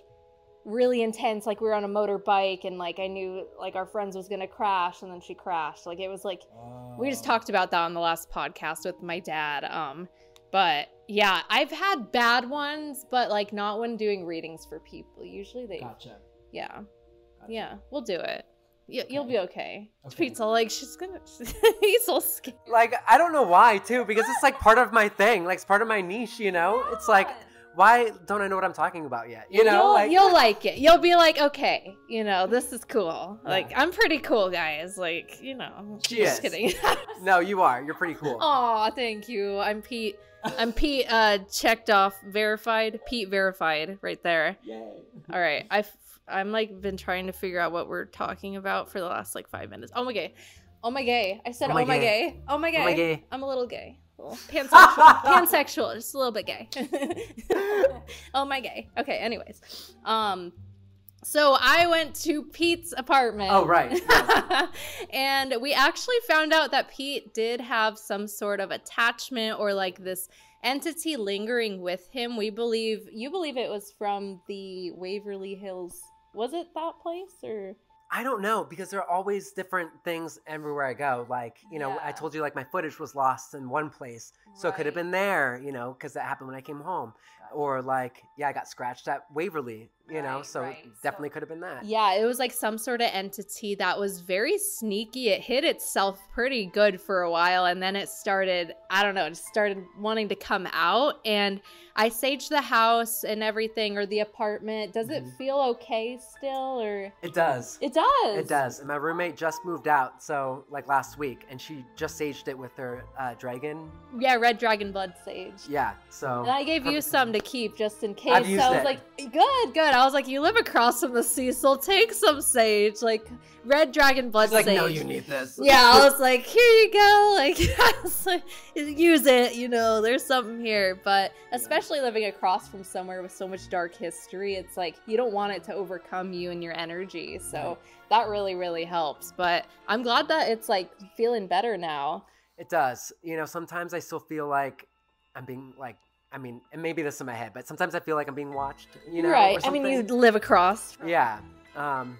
really intense. Like we were on a motorbike, and like I knew like our friends was gonna crash, and then she crashed. Like it was like we just talked about that on the last podcast with my dad. Um, but yeah, I've had bad ones, but like not when doing readings for people. Usually they Gotcha. yeah. Gotcha. Yeah, we'll do it. You, You'll be okay. Okay. Pizza, like, she's gonna. he's so scared. Like I don't know why too, because it's like part of my thing, like it's part of my niche. You know, it's like why don't I know what I'm talking about yet? You know, you'll, like you'll like it. You'll be like, okay, you know, this is cool. Yeah. Like, I'm pretty cool, guys. Like, you know, She just is. kidding. no, you are. You're pretty cool. Aw, thank you. I'm Peet. I'm Peet. Uh, checked off, verified. Peet verified, right there. Yay. All right, I've I'm like been trying to figure out what we're talking about for the last like five minutes. Oh my gay, oh my gay. I said Oh oh my my, gay. gay. oh my gay. Oh my gay. I'm a little gay, a little pansexual, pansexual, just a little bit gay. oh my gay. Okay. Anyways, um, so I went to Peet's apartment. Oh right. and we actually found out that Peet did have some sort of attachment or like this entity lingering with him. We believe you believe it was from the Waverly Hills. Was it that place or I don't know because there are always different things everywhere I go. Like, you know, I told you like my footage was lost in one place, so it could have been there, you know, because that happened when I came home. Or like, yeah, I got scratched at Waverly, you know, so right. definitely So- could have been that. Yeah, it was like some sort of entity that was very sneaky. It hid itself pretty good for a while and then it started, I don't know, it started wanting to come out. And I saged the house and everything or the apartment. Does it Mhm. feel okay still or It does. it does? It does. And my roommate just moved out, so like last week, and she just saged it with her uh, dragon. Yeah, red dragon blood sage. Yeah, so. And I gave you some to keep just in case. I've so I was it. like, good, good. I was like, you live across from the Cecil, take some sage, like red dragon blood She's like, sage. no, you need this. yeah, I was like, here you go. Like, like, use it. You know, there's something here. But especially living across from somewhere with so much dark history, it's like you don't want it to overcome you and your energy. So that really, really helps. But I'm glad that it's like feeling better now. It does. You know, sometimes I still feel like I'm being like, I mean, and maybe this in my head, but sometimes I feel like I'm being watched. You know, right. I mean, you live across. from- Yeah. Um,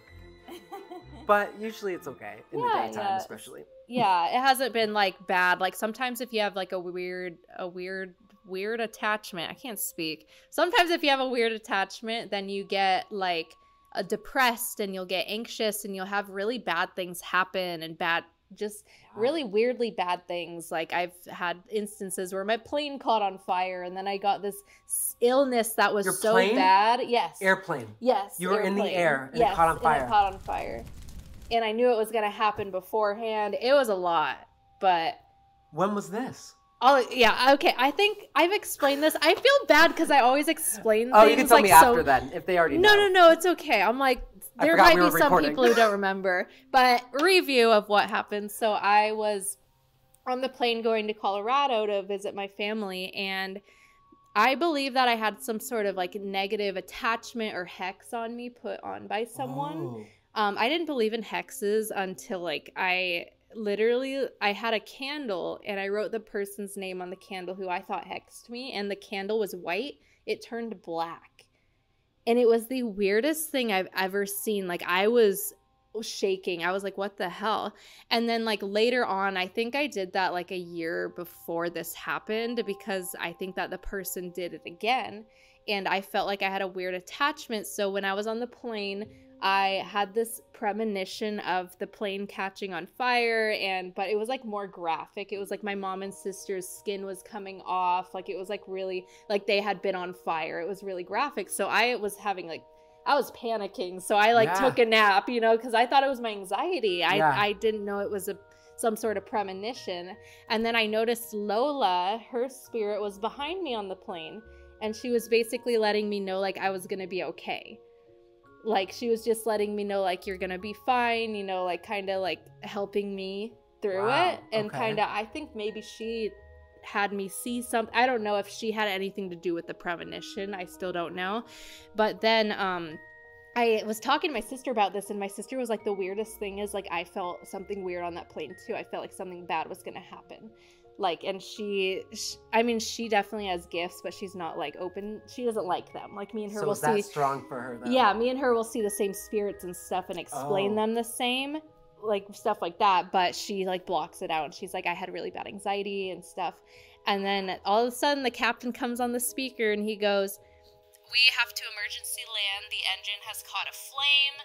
but usually it's okay in Yeah, the daytime, yeah. especially. yeah it hasn't been like bad like sometimes if you have like a weird a weird weird attachment i can't speak sometimes if you have a weird attachment then you get like uh, depressed and you'll get anxious and you'll have really bad things happen and bad just really weirdly bad things like i've had instances where my plane caught on fire and then i got this illness that was Your so plane? bad yes Airplane. Yes. You were in the air and it caught on and fire. it caught on fire. And I knew it was gonna happen beforehand. It was a lot, but When was this? oh yeah, okay. I think I've explained this. I feel bad because I always explain Oh, you can tell like me so. after then if they already no, know. no, no. No, it's okay. I'm like there might we be some recording. people who don't remember, but review of what happened. So I was on the plane going to Colorado to visit my family and I believe that I had some sort of like negative attachment or hex on me put on by someone. Oh. Um, I didn't believe in hexes until like I literally I had a candle and I wrote the person's name on the candle who I thought hexed me, and the candle was white. It turned black, and it was the weirdest thing I've ever seen. Like I was shaking. I was like, "What the hell?" And then like later on, I think I did that like a year before this happened because I think that the person did it again, and I felt like I had a weird attachment. So when I was on the plane. I had this premonition of the plane catching on fire and but it was like more graphic. It was like my mom and sister's skin was coming off. Like it was like really like they had been on fire. It was really graphic. So I was having like I was panicking. So I like Yeah. took a nap, you know, cuz I thought it was my anxiety. I Yeah. I didn't know it was a some sort of premonition. And then I noticed Lola, her spirit was behind me on the plane and she was basically letting me know like I was going to be okay like she was just letting me know like you're gonna be fine you know like kind of like helping me through Wow, it and okay. kind of i think maybe she had me see something. I don't know if she had anything to do with the premonition. I still don't know. But then um I was talking to my sister about this, and my sister was like, The weirdest thing is, like, I felt something weird on that plane, too. I felt like something bad was going to happen. Like, and she, sh I mean, she definitely has gifts, but she's not like open. She doesn't like them. Like, me and her so will is that see. strong for her though? Yeah, me and her will see the same spirits and stuff and explain Oh. them the same, like stuff like that. But she like blocks it out. And she's like, I had really bad anxiety and stuff. And then all of a sudden, the captain comes on the speaker and he goes, "We have to emergency land. The engine has caught a flame."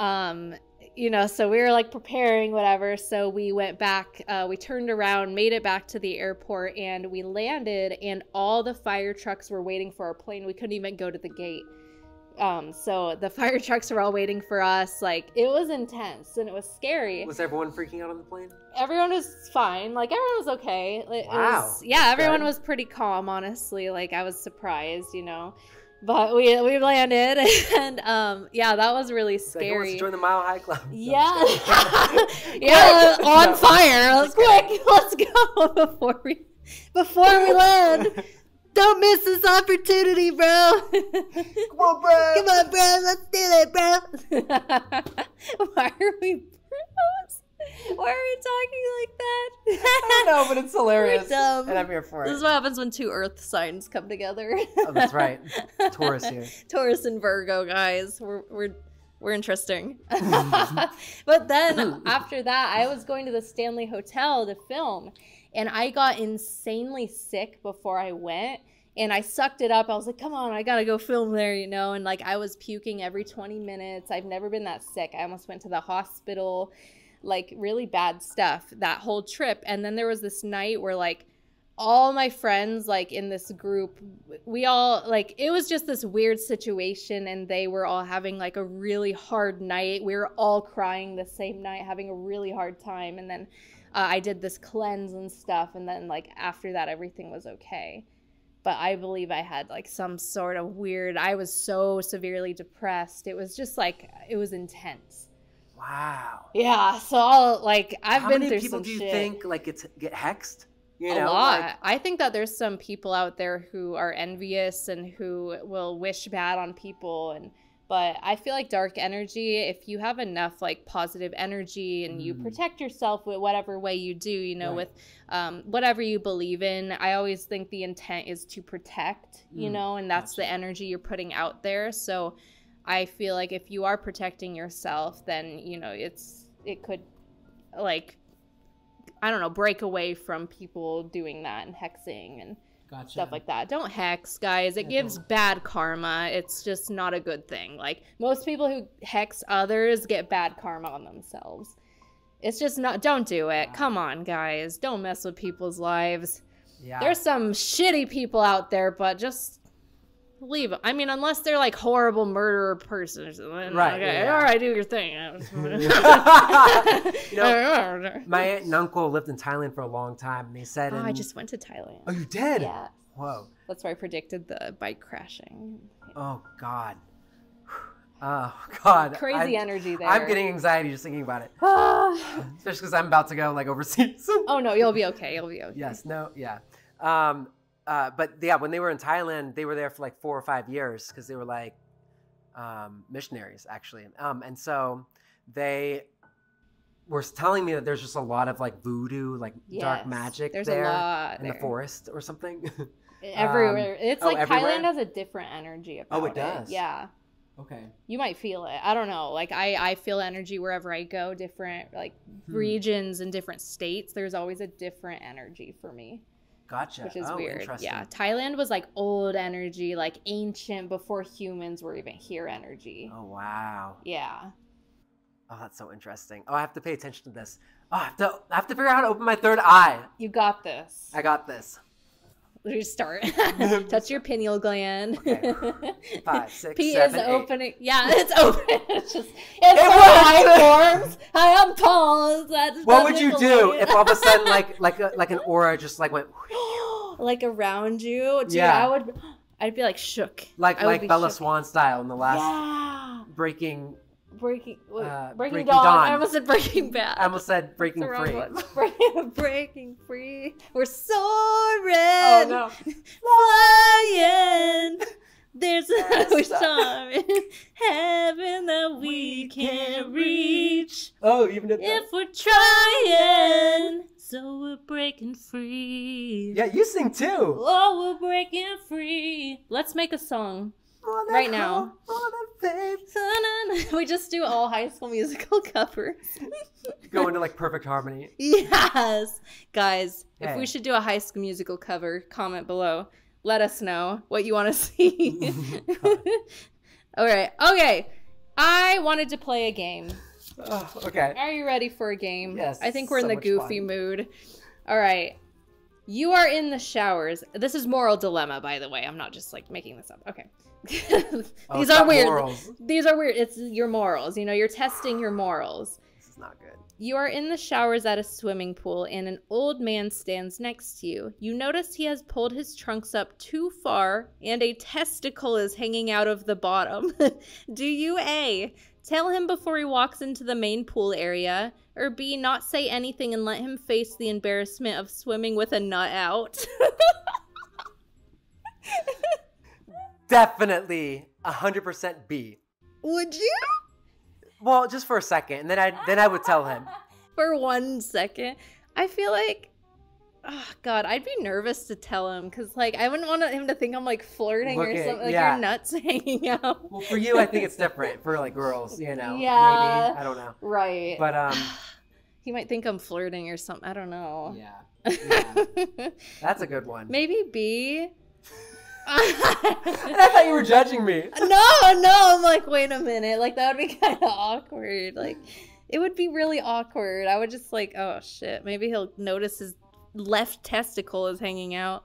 Um, you know, so we were like preparing whatever. So we went back. Uh, we turned around, made it back to the airport, and we landed. And all the fire trucks were waiting for our plane. We couldn't even go to the gate. Um, so the fire trucks were all waiting for us. Like it was intense and it was scary. Was everyone freaking out on the plane? everyone was fine. Like everyone was okay. It Wow, was- yeah, everyone good. was pretty calm. Honestly, like I was surprised, you know. But we we landed and um yeah, that was really It's like, who wants scary. to join the Mile High Club? yeah, yeah, on No. fire. Like, quick, let's go before we before we land. Don't miss this opportunity, bro. Come on, bro. Come on, bro. Let's do it, bro. Why are we bros? Why are we talking like that? I don't know, but it's hilarious. dumb. And I'm here for it. This is what happens when two Earth signs come together. Oh, that's right. Taurus here. Taurus and Virgo, guys. We're we're we're interesting. but then after that, I was going to the Stanley Hotel to film, and I got insanely sick before I went. And I sucked it up. I was like, come on, I gotta go film there, you know? And like, I was puking every 20 minutes. I've never been that sick. I almost went to the hospital, like, really bad stuff that whole trip. And then there was this night where, like, all my friends like in this group we all like it was just this weird situation and they were all having like a really hard night. We were all crying the same night having a really hard time. And then uh, i did this cleanse and stuff and then like after that everything was okay. But i believe i had like some sort of weird i was so severely depressed. It was just like it was intense Wow. yeah so I'll, like i've How been many through people do you think like it's get hexed? You a lot. like- I think that there's some people out there who are envious and who will wish bad on people and but I feel like dark energy if you have enough like positive energy and you Mm. protect yourself with whatever way you do, you know, Right. with um, whatever you believe in. I always think the intent is to protect, you Mm, know, and that's the energy you're putting out there. So I feel like if you are protecting yourself, then, you know, it's it could like I don't know, break away from people doing that and hexing and Gotcha. stuff like that. Don't hex, guys. It Yeah, gives don't. bad karma. It's just not a good thing. Like most people who hex others get bad karma on themselves. It's just not don't do it. Wow. Come on, guys. Don't mess with people's lives. Yeah. There's some shitty people out there, but just leave. I mean, unless they're like horrible murderer person or something. Right, Okay, yeah, all right, do your thing. You know, My aunt and uncle lived in Thailand for a long time, and they said, Oh, I just went to Thailand. Oh, you did? Yeah, Whoa. that's where I predicted the bike crashing. Oh God. Oh God. Crazy I'm, energy there. I'm getting anxiety just thinking about it, especially because I'm about to go like overseas. oh no, you'll be okay. You'll be okay. yes. No. Yeah. Um. Uh. But yeah, when they were in Thailand, they were there for like four or five years because they were like, um, missionaries actually. Um. And so they were telling me that there's just a lot of like voodoo, like dark magic There's there a lot in the forest or something. Everywhere. it's oh, like everywhere? Thailand has a different energy Oh, it does? Yeah. okay. You might feel it. I don't know. Like I, I feel energy wherever I go, different like Hmm. regions and different states. There's always a different energy for me, Gotcha. which is oh, weird. Interesting. Yeah. Thailand was like old energy, like ancient before humans were even here energy. Oh wow. Yeah. Oh, that's so interesting. Oh, I have to pay attention to this. Oh, I have to. I have to figure out how to open my third eye. You got this. I got this. Restart. Touch your pineal gland. Okay. Five, six, P seven, is eight. opening. Yeah, it's open. It's just it's It high forms. Hi, I'm Paul. That's What would you do if all of a sudden, like, like, a, like an aura just like went, like around you? Dude, Yeah. I would. I'd be like shook. like, I like be Bella shook. Swan style in the last Yeah. Breaking Breaking wait, Uh, Breaking, Breaking Dawn. Dawn. I almost said Breaking Bad. I almost said breaking free. Breaking, breaking free. We're soaring. Oh no. Flying. There's a Yes. star in heaven that we can't reach Oh, you even did that. if we're trying. So we're breaking free. Yeah, you sing too. Oh, we're breaking free. Let's make a song. Right now. We just do all high school musical covers. Go into like perfect harmony. Yes. Guys, if we should do a high school musical cover, comment below. Let us know what you want to see. all right. Okay. I wanted to play a game. Oh, okay. Are you ready for a game? Yes, I think we're in the goofy fun. mood. All right. You are in the showers. This is moral dilemma, by the way. I'm not just like making this up. Okay. Oh, These it's are weird. morals. These are weird. It's your morals. You know, you're testing your morals. This is not good. You are in the showers at a swimming pool and an old man stands next to you. You notice he has pulled his trunks up too far and a testicle is hanging out of the bottom. Do you A. Tell him before he walks into the main pool area, or B. Not say anything and let him face the embarrassment of swimming with a nut out? Definitely 100% B. Would you? Well, just for a second, and then I then I would tell him. For one second. I feel like. Oh God, I'd be nervous to tell him because, like, I wouldn't want him to think I'm like flirting or Look at- something. Like yeah. your nuts hanging out. Well, for you, I think it's different. For like girls, you know. Yeah. Maybe I don't know. Right. But um, he might think I'm flirting or something. I don't know. yeah, yeah. that's a good one. Maybe B. And I thought you were judging me. no, no. I'm like, wait a minute. Like that would be kind of awkward. Like it would be really awkward. I would just like, oh shit. Maybe he'll notice his left testicle is hanging out.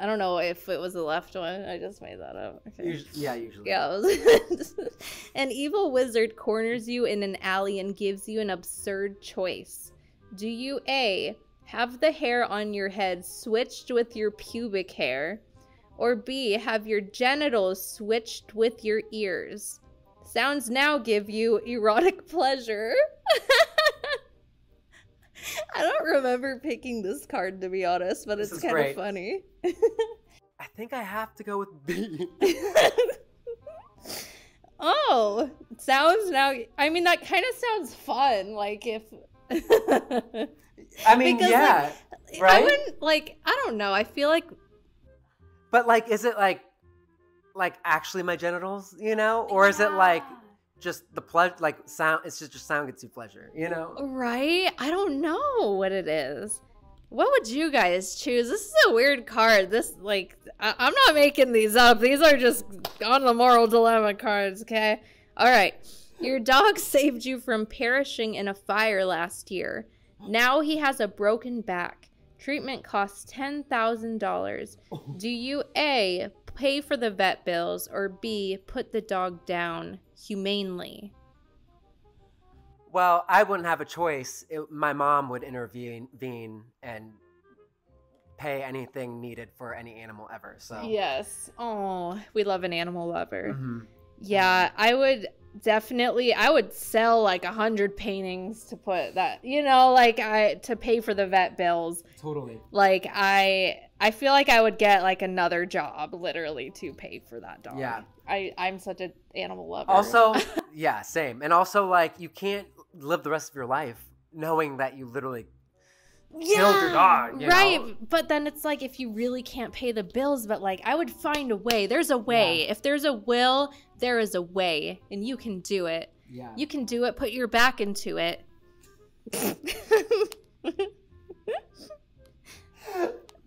I don't know if it was the left one. I just made that up. Okay. Usu- yeah, usually. Yeah. was- an evil wizard corners you in an alley and gives you an absurd choice. Do you A. Have the hair on your head switched with your pubic hair? Or B. Have your genitals switched with your ears? Sounds now give you erotic pleasure. I don't remember picking this card to be honest, but This it's kind of funny. I think I have to go with B. oh, sounds now. I mean, that kind of sounds fun. Like if. I mean, Because, yeah, I Right? wouldn't like. I don't know. I feel like but like, is it like, like actually my genitals, you know, or is it like just the pleasure, like sound? It's just just sound gets you pleasure, you know? right? I don't know what it is. What would you guys choose? This is a weird card. This like I- I'm not making these up. These are just on the moral dilemma cards. Okay. All right. Your dog saved you from perishing in a fire last year. Now he has a broken back. Treatment costs $10,000. Do you A, pay for the vet bills, or B, put the dog down humanely? Well, I wouldn't have a choice. It, my mom would intervene and pay anything needed for any animal ever. So Yes. Oh, we love an animal lover. Mhm. Yeah, I would definitely I would sell like a hundred paintings to put that you know, like I to pay for the vet bills. totally. Like I I feel like I would get like another job literally to pay for that dog. Yeah. I, I'm such an animal lover. Also, yeah, same. And also, like, you can't live the rest of your life knowing that you literally killed your dog, right. know? But then it's like if you really can't pay the bills, but like I would find a way. There's a way. If there's a will, there is a way, and you can do it. yeah. You can do it. Put your back into it.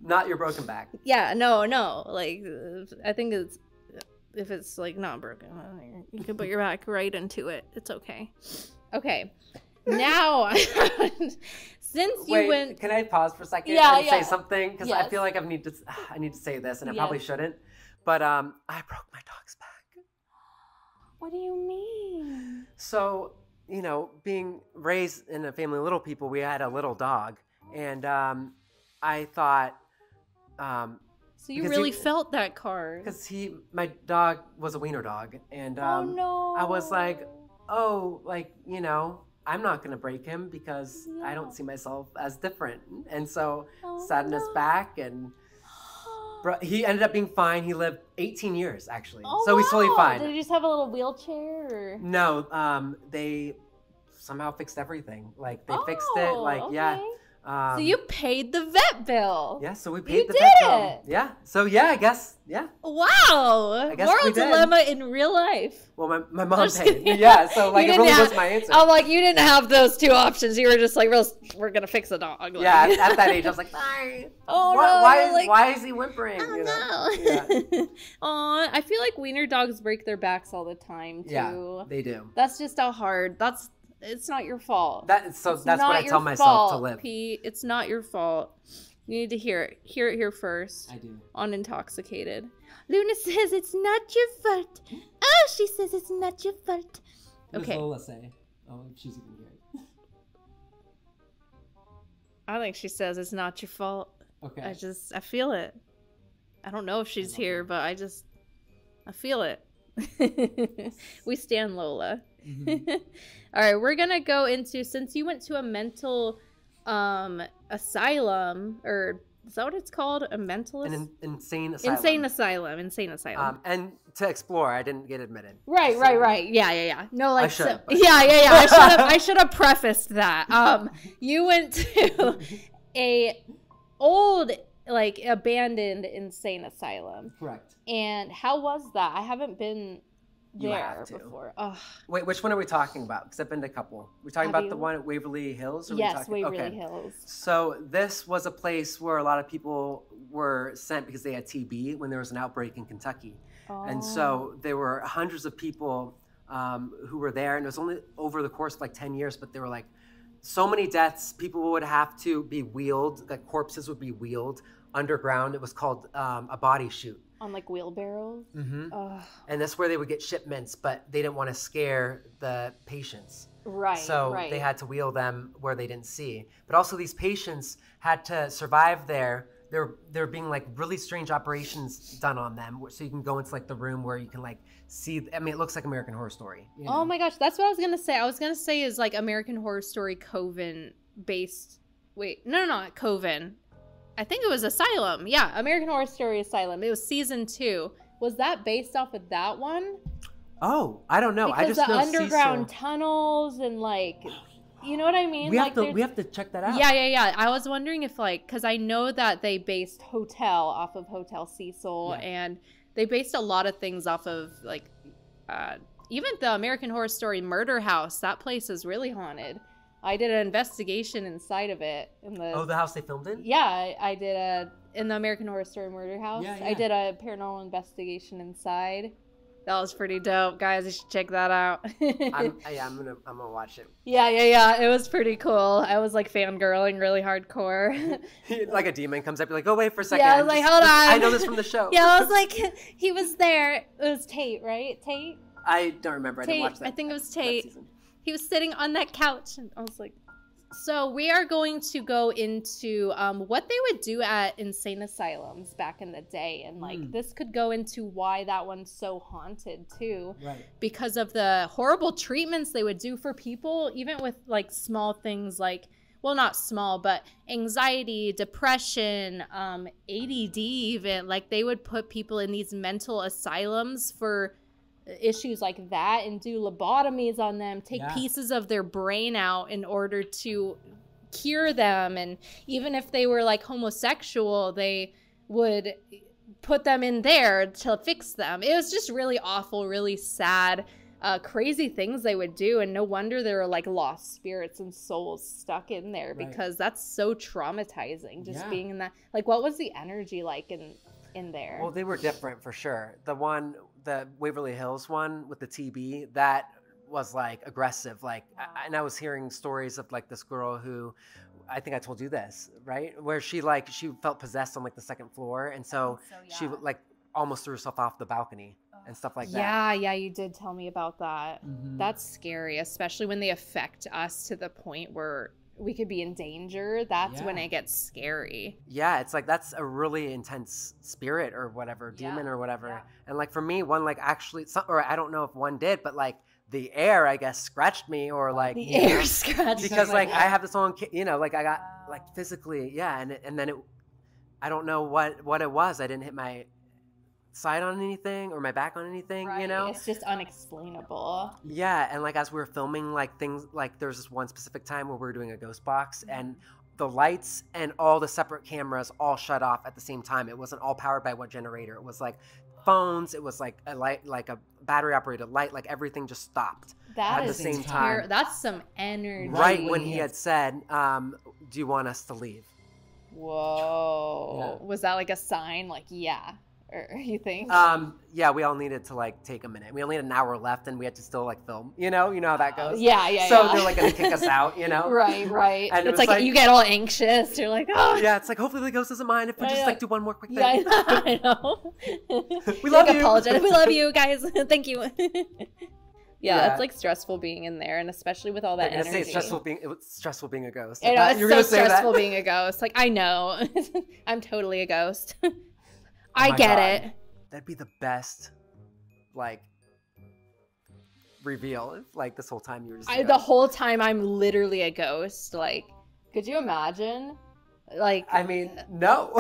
Not your broken back. yeah. No. No. Like uh, I think it's if it's like not broken, you can put your back right into it. It's okay. Okay. Now, since you Wait, went, can I pause for a second Yeah, and yeah. say something? Because I feel like I need to. I need to say this, and I Yes. probably shouldn't. But um, I broke my dog's back. What do you mean? So you know, being raised in a family of little people, we had a little dog, and um, I thought, um, So you really you- felt that card? because he, my dog was a wiener dog, and um, oh no! I was like, oh, like you know, I'm not gonna break him because I don't see myself as different, and so Oh, his no. back and. Bro, he ended up being fine. He lived 18 years actually, Oh, so he's totally wow. fine. Did he just have a little wheelchair? Or? No, um, they somehow fixed everything. Like they fixed it. Like yeah. Um, so you paid the vet bill. Yeah, so we paid the did vet bill. it! Yeah. So yeah, I guess yeah. Wow. guess Moral dilemma in real life. Well, my, my mom paid. Yeah. So like You it really have- was my answer. I'm like, you didn't have those two options. You were just like, we're gonna fix the dog. Like, yeah. At, at that age, I was like, sorry. oh why, no. why, is, like, why is he whimpering? Oh you know? no. Yeah. Aw, I feel like wiener dogs break their backs all the time too. Yeah, they do. That's just how hard. That's it's not your fault. That so It's that's what I tell myself to live. Peet. It's not your fault. You need to hear it. Hear it here first. I do. On InTALKxicated. Luna says it's not your fault. Oh, she says it's not your fault. What Okay. does Lola say? Oh, she's even here. I think she says it's not your fault. Okay. I just I feel it. I don't know if she's here, her. but I just I feel it. we stand Lola. Mhm. All right, we're gonna go into since you went to a mental um asylum or is that what it's called? A mental An in, insane asylum. insane asylum, insane asylum. Um, and to explore, I didn't get admitted. right, so- right, right. Yeah, yeah, yeah. No, like so, yeah, yeah, yeah. I should have I should have prefaced that. Um, you went to a old like abandoned insane asylum. Correct. And how was that? I haven't been You there have to. before. Oh, Wait, which one are we talking about? Because I've been to a couple. We're talking Have about you? the one at Waverly Hills. We yes, talking- Waverly okay. Hills. So this was a place where a lot of people were sent because they had TB when there was an outbreak in Kentucky, and Oh. so there were hundreds of people um, who were there, and it was only over the course of like ten years, but there were like so many deaths. People would have to be wheeled, like corpses would be wheeled underground. It was called um, a body chute. On like wheelbarrows. Mm-hmm. Oh, And that's where they would get shipments, but they didn't want to scare the patients. right. So right. they had to wheel them where they didn't see. But also these patients had to survive there. There, there being like really strange operations done on them. So you can go into like the room where you can like see. I mean, it looks like American Horror Story. you know? Oh my gosh, that's what I was gonna say. I was gonna say is like American Horror Story Coven based. Wait, no, no, not Coven. I think it was Asylum. Yeah, American Horror Story Asylum. It was season two. Was that based off of that one? Oh, I don't know. I because just the know underground Cecil. tunnels and like, you know what I mean? We like have to. there's- We have to check that out. Yeah, yeah, yeah. I was wondering if like because I know that they based Hotel off of Hotel Cecil, Yeah. and they based a lot of things off of like uh, even the American Horror Story Murder House. That place is really haunted. I did an investigation inside of it in the. Oh, the house they filmed in. yeah, I, I did a in the American Horror Story Murder House. Yeah, I did a paranormal investigation inside. That was pretty dope, guys. You should check that out. I'm, yeah, I'm gonna. I'm gonna watch it. yeah, yeah, yeah. It was pretty cool. I was like fangirling really hardcore. like a demon comes up, you're like, oh wait for a second. Yeah, I was like, Just- "Hold on. I know this from the show. yeah, I was like, he was there. It was Tate, right? Tate? I don't remember. I didn't watch that. I think it was Tate. He was sitting on that couch, and I was like, so we are going to go into um, what they would do at insane asylums back in the day, and like Hmm. this could go into why that one's so haunted too. Right. because of the horrible treatments they would do for people, even with like small things like, well, not small, but anxiety, depression, um, ADD, even. Like they would put people in these mental asylums for issues like that and do lobotomies on them, take Yeah. pieces of their brain out in order to cure them. And even if they were like homosexual, they would put them in there to fix them. It was just really awful, really sad, uh, crazy things they would do. And no wonder there were like lost spirits and souls stuck in there Right. because that's so traumatizing just Yeah. being in that. Like, what was the energy like in, in there? Well, they were different for sure. The one, the Waverly Hills one with the TB, that was like aggressive. Like, I- and I was hearing stories of like this girl who, I think I told you this, right? Where she like she felt possessed on like the second floor, and so, she like almost threw herself off the balcony and stuff like that. yeah, yeah, you did tell me about that. Mhm. That's scary, especially when they affect us to the point where we could be in danger. That's when it gets scary. Yeah, it's like that's a really intense spirit or whatever, Yeah, demon or whatever. yeah. And like for me, one like actually, some, or I don't know if one did, but like the air, I guess, scratched me or like The you know, air scratch. because like I have this on, you know, like I got like physically, yeah, and and then it, I don't know what what it was. I didn't hit my side on anything or my back on anything, you know. it's just unexplainable. Yeah, and like as we were filming, like things like there was this one specific time where we were doing a ghost box, and the lights and all the separate cameras all shut off at the same time. It wasn't all powered by one generator. It was like phones. It was like a light, like a battery operated light. Like everything just stopped That At the same time. That's some energy. right when he had said, um, "Do you want us to leave?" Whoa. Yeah. Was that like a sign? Like, yeah. Or you think? Um, yeah, we all needed to like take a minute. We only had an hour left, and we had to still like film. You know, you know how that goes. yeah, yeah, so yeah. they're like gonna kick us out. You know. right, right. And it's was like, like- you get all anxious. You're like, oh, Yeah, it's like hopefully the ghost doesn't mind if we just like do one more quick thing. yeah, I know. We Like, love you. Apologize. We love you guys. Thank you. yeah, Yeah. it's like stressful being in there, and especially with all that I'm gonna say energy. it's stressful being it was stressful being a ghost. I know it's you were so gonna say that. stressful being a ghost. Like I know, I'm totally a ghost. Oh I Oh my get God. it. That'd be the best, like, reveal. If, like this whole time you were just. I, the whole time I'm literally a ghost. Like, could you imagine? Like, I mean, no.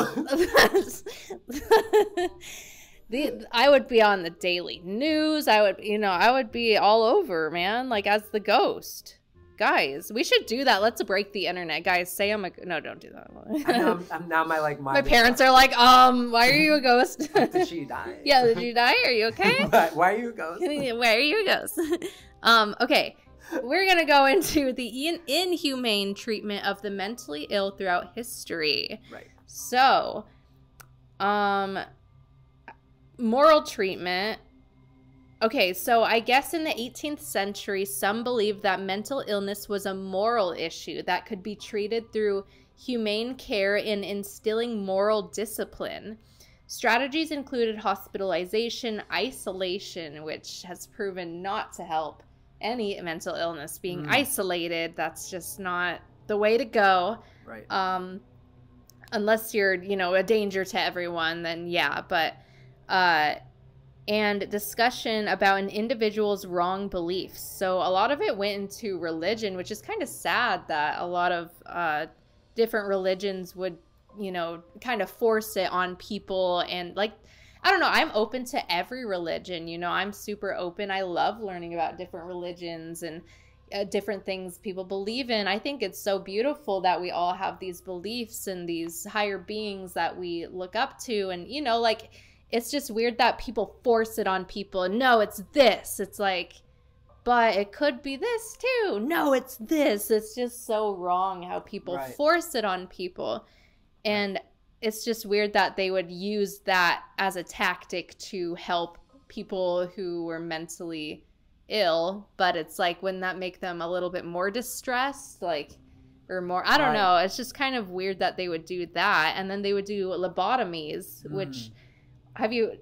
the I would be on the daily news. I would, you know, I would be all over, man. Like as the ghost. Guys, we should do that. Let's break the internet, guys. Say I'm a no. Don't do know, that. I'm, I'm now my like My mind parents are like, um, why are you a ghost? Did she die? yeah, did you die? Are you okay? Why- Why are you a ghost? Where are your ghosts? um, okay. We're gonna go into the in- inhumane treatment of the mentally ill throughout history. Right. So, um, moral treatment. Okay, so I guess in the 18th century, some believed that mental illness was a moral issue that could be treated through humane care in instilling moral discipline. Strategies included hospitalization, isolation, which has proven not to help any mental illness. Being Mm. isolated, that's just not the way to go Right. um unless you're you know a danger to everyone then yeah but uh and discussion about an individual's wrong beliefs so a lot of it went into religion which is kind of sad that a lot of uh different religions would you know kind of force it on people and like I don't know. I'm open to every religion. You know, I'm super open. I love learning about different religions and uh, different things people believe in. I think it's so beautiful that we all have these beliefs and these higher beings that we look up to. And, you know, like, it's just weird that people force it on people. No, it's this. It's like, but it could be this too. No, it's this. It's just so wrong how people Right. force it on people. And it's just weird that they would use that as a tactic to help people who were mentally ill but it's like wouldn't that make them a little bit more distressed like or more i don't Right. know it's just kind of weird that they would do that and then they would do lobotomies which Mm. Have you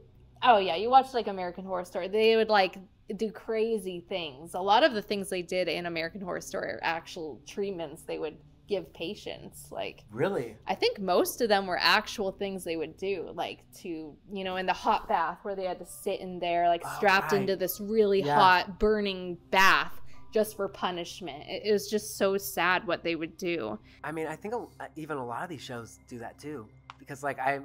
oh yeah you watched like american horror story they would like do crazy things a lot of the things they did in american horror story are actual treatments they would give patients like Really? I think most of them were actual things they would do, like to, you know, in the hot bath where they had to sit in there, like Oh, strapped right. into this really Yeah. hot, burning bath just for punishment. It, it was just so sad what they would do. I mean, I think even a lot of these shows do that too. Because like I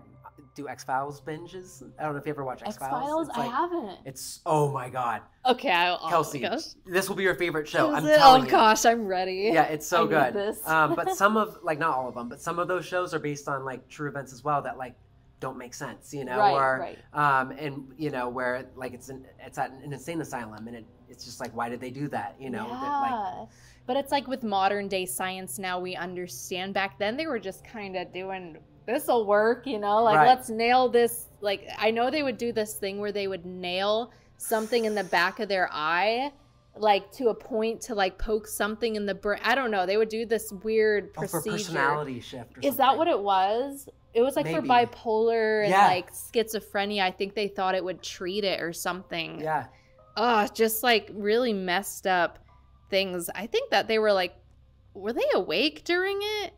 do X Files binges. I don't know if you ever watch X X Files. Files? I haven't. It's oh my god, Okay, I'll, Kelsi, gosh. this will be your favorite show. Is I'm it? telling oh you. gosh, I'm ready. Yeah, it's so I good. um, but some of like not all of them, but some of those shows are based on like true events as well that like don't make sense, you know, Right, or right. um, and you know where like it's an it's at an insane asylum and it, it's just like why did they do that, you know? that, like, Yeah. but it's like with modern day science now we understand back then they were just kind of doing this'll work, you know, like Right. let's nail this like I know they would do this thing where they would nail something in the back of their eye like to a point to like poke something in the brain. I don't know. They would do this weird procedure. oh, for personality shift. Or Is that what it was? It was like Maybe. for bipolar and Yeah. like schizophrenia. I think they thought it would treat it or something Yeah, oh, just like really messed up things. I think that they were like, were they awake during it?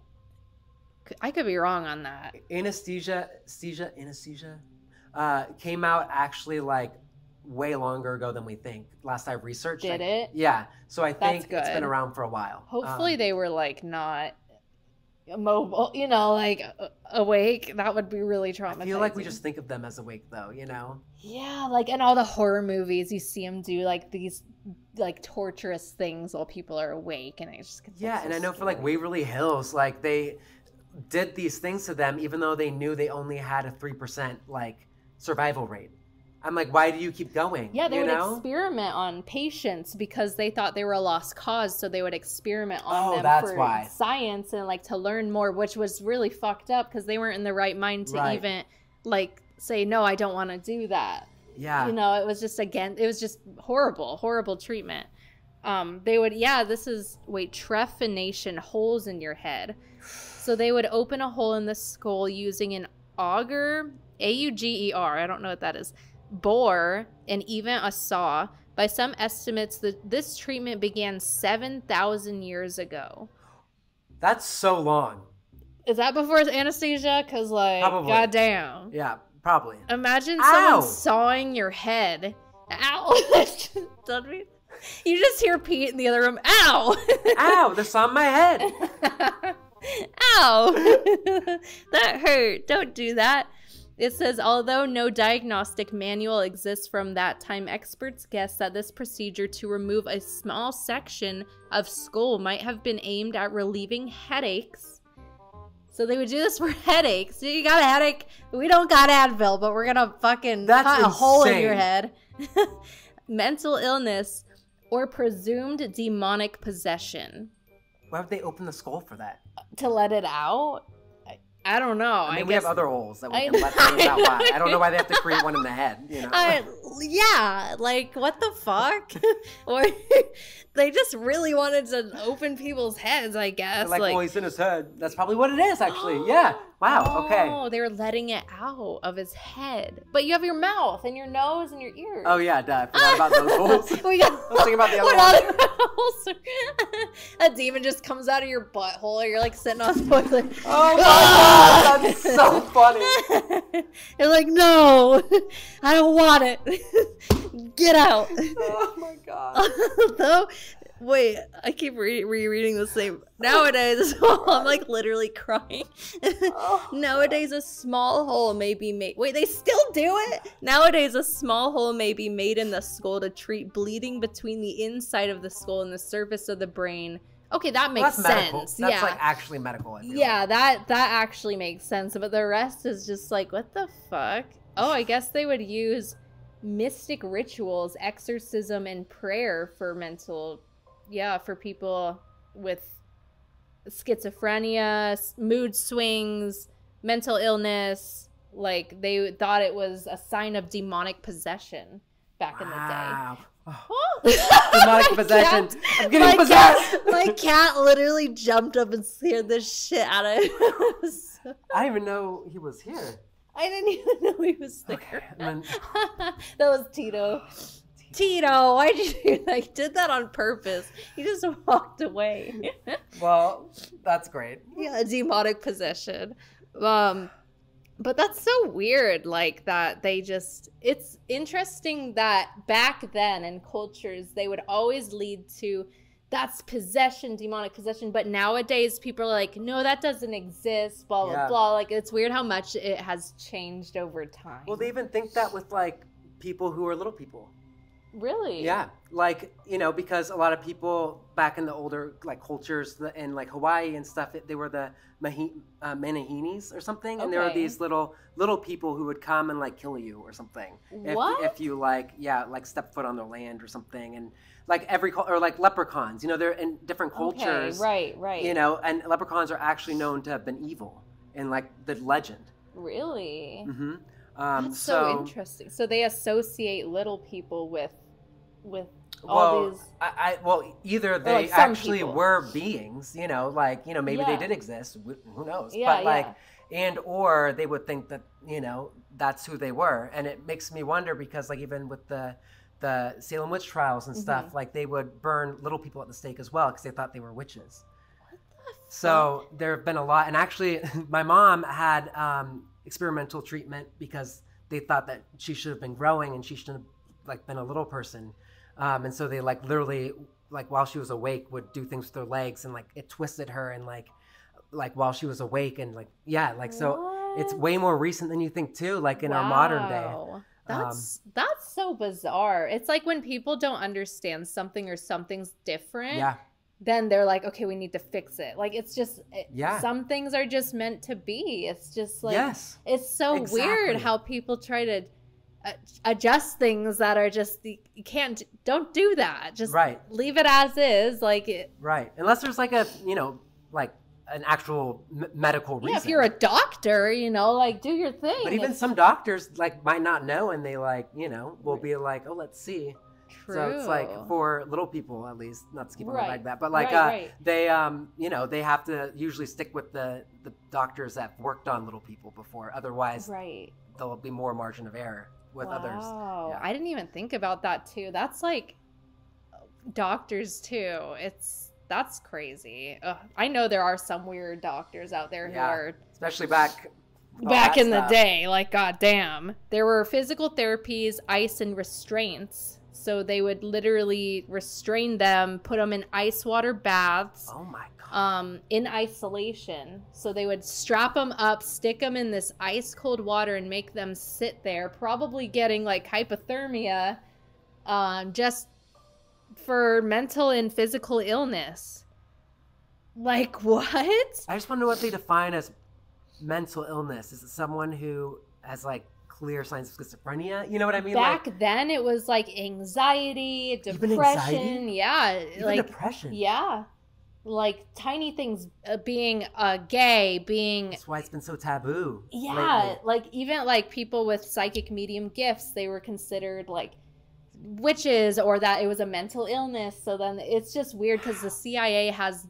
I could be wrong on that. anesthesia, anesthesia, anesthesia, uh, came out actually like way longer ago than we think. Last I researched, Did I- it? Yeah. So I think it's been around for a while. Hopefully Um, they were like not mobile, you know, like awake. That would be really traumatizing. I feel like we just think of them as awake, though. You know. Yeah, like in all the horror movies, you see them do like these like torturous things while people are awake, and it just Yeah, so and I know for like. Waverly Hills, like they did these things to them, even though they knew they only had a three percent like survival rate. I'm like, why do you keep going? Yeah, they you would know? experiment on patients because they thought they were a lost cause, so they would experiment on Oh, them that's for why. science and like to learn more, which was really fucked up because they weren't in the right mind to Right. even like say no, I don't want to do that. yeah. you know it was just again it was just horrible horrible treatment um they would yeah this is wait trephination holes in your head so they would open a hole in the skull using an auger a-u-g-e-r i don't know what that is bore and even a saw by some estimates the, this treatment began 7000 years ago That's so long. is that before anesthesia because like Probably. goddamn Yeah, probably. Imagine Ow! someone sawing your head. Ow! You just hear Peet in the other room. Ow! Ow, this on my head. Ow! that hurt. Don't do that. It says, although no diagnostic manual exists from that time, experts guess that this procedure to remove a small section of skull might have been aimed at relieving headaches. So they would do this for headaches. You got a headache? We don't got Advil, but we're gonna fucking That's cut a hole in your head. Mental illness or presumed demonic possession. Why would they open the skull for that? To let it out? I, I don't know. I mean, we guess- have other holes that we I- can let things out. Why? I don't know why they have to create one in the head. You know. I, yeah, like what the fuck? or they just really wanted to open people's heads, I guess. They're like, like, well, he's in his head. That's probably what it is, actually. yeah. Wow. Okay. Oh, they were letting it out of his head. But you have your mouth and your nose and your ears. Oh yeah, duh. I forgot about those holes. we got. I was thinking about the other one. holes a demon just comes out of your butthole. You're like sitting on the toilet. Oh my god, that's so funny. You're like, no, I don't want it. Get out. Oh my god. Though, wait, I keep re- rereading the same. Nowadays, I'm like literally crying. Oh. Nowadays, a small hole may be made. Wait, they still do it? Nowadays, a small hole may be made in the skull to treat bleeding between the inside of the skull and the surface of the brain. Okay, that Well, makes that's medical. sense. That's yeah. like actually medical. Yeah, like. that that actually makes sense. But the rest is just like, what the fuck? Oh, I guess they would use mystic rituals, exorcism, and prayer for mental, yeah, for people with schizophrenia, mood swings, mental illness. Like they thought it was a sign of demonic possession back in the day. Wow. Demonic possession. I'm getting my possessed. Cat, my cat literally jumped up and scared the shit out of me. I didn't even know he was here. I didn't even know he was there. Okay. then- that was Tito. Tito, why did you like did that on purpose? He just walked away. well, that's great. yeah, demonic possession. Um but that's so weird like that they just it's interesting that back then in cultures they would always lead to that's possession demonic possession but nowadays people are like no that doesn't exist blah blah Yeah. blah like it's weird how much it has changed over time Well, they even think that with like people who are little people. Really Yeah, like you know, because a lot of people back in the older like cultures in like Hawaii and stuff, they were the Mahi, uh, Manahinis or something, and there were these little little people who would come and like kill you or something. If, What? If you like, yeah, like step foot on their land or something, and like every or like leprechauns, you know, they're in different cultures, okay, right right You know, and leprechauns are actually known to have been evil in like the legend. really hmm Um, that's so, interesting so they associate little people with with all well, these I, I well either they like actually people. were beings, you know, like you know maybe Yeah. they did exist. Who knows? Yeah, but like, yeah. and or they would think that you know that's who they were, and it makes me wonder because like even with the the Salem witch trials and stuff, Mm-hmm. like they would burn little people at the stake as well because they thought they were witches. So there have been a lot, and actually, my mom had um, experimental treatment because they thought that she should have been growing and she should have like been a little person, um, and so they like literally like while she was awake would do things with their legs and like it twisted her and like like while she was awake and like yeah like so it's way more recent than you think too like in our modern day Wow. That's that's so bizarre. It's like when people don't understand something or something's different, yeah then they're like, okay, we need to fix it. Like it's just it- Yeah. some things are just meant to be. It's just like yes it's so weird how people try to adjust things that are just you can't don't do that. Just right leave it as is. Like it, right unless there's like a you know like an actual m- medical reason yeah, if you're a doctor, you know, like do your thing. but even It's some doctors like might not know and they like you know will be like oh let's see true. So it's like for little people at least, not to keep Right. like that, but like Right, uh, right. they um you know they have to usually stick with the the doctors that worked on little people before. Otherwise, right. there'll be more margin of error with others. Wow. Yeah. I didn't even think about that too. That's like doctors too. It's that's crazy. Ugh, I know there are some weird doctors out there who are Especially back back in the day. Like goddamn, there were physical therapies, ice, and restraints. So they would literally restrain them, put them in ice water baths. Oh my god. Um, in isolation. So they would strap them up, stick them in this ice cold water, and make them sit there, probably getting like hypothermia, um, just for mental and physical illness. Like what? I just wonder what they define as mental illness. Is it someone who has like clear signs of schizophrenia? You know what I mean? Back like then, it was like anxiety, depression. anxiety? Yeah, even like depression. yeah, like tiny things, uh, being uh, gay, being That's why it's been so taboo. Yeah, lately. like even like people with psychic medium gifts, they were considered like witches or that it was a mental illness. So then it's just weird because the CIA has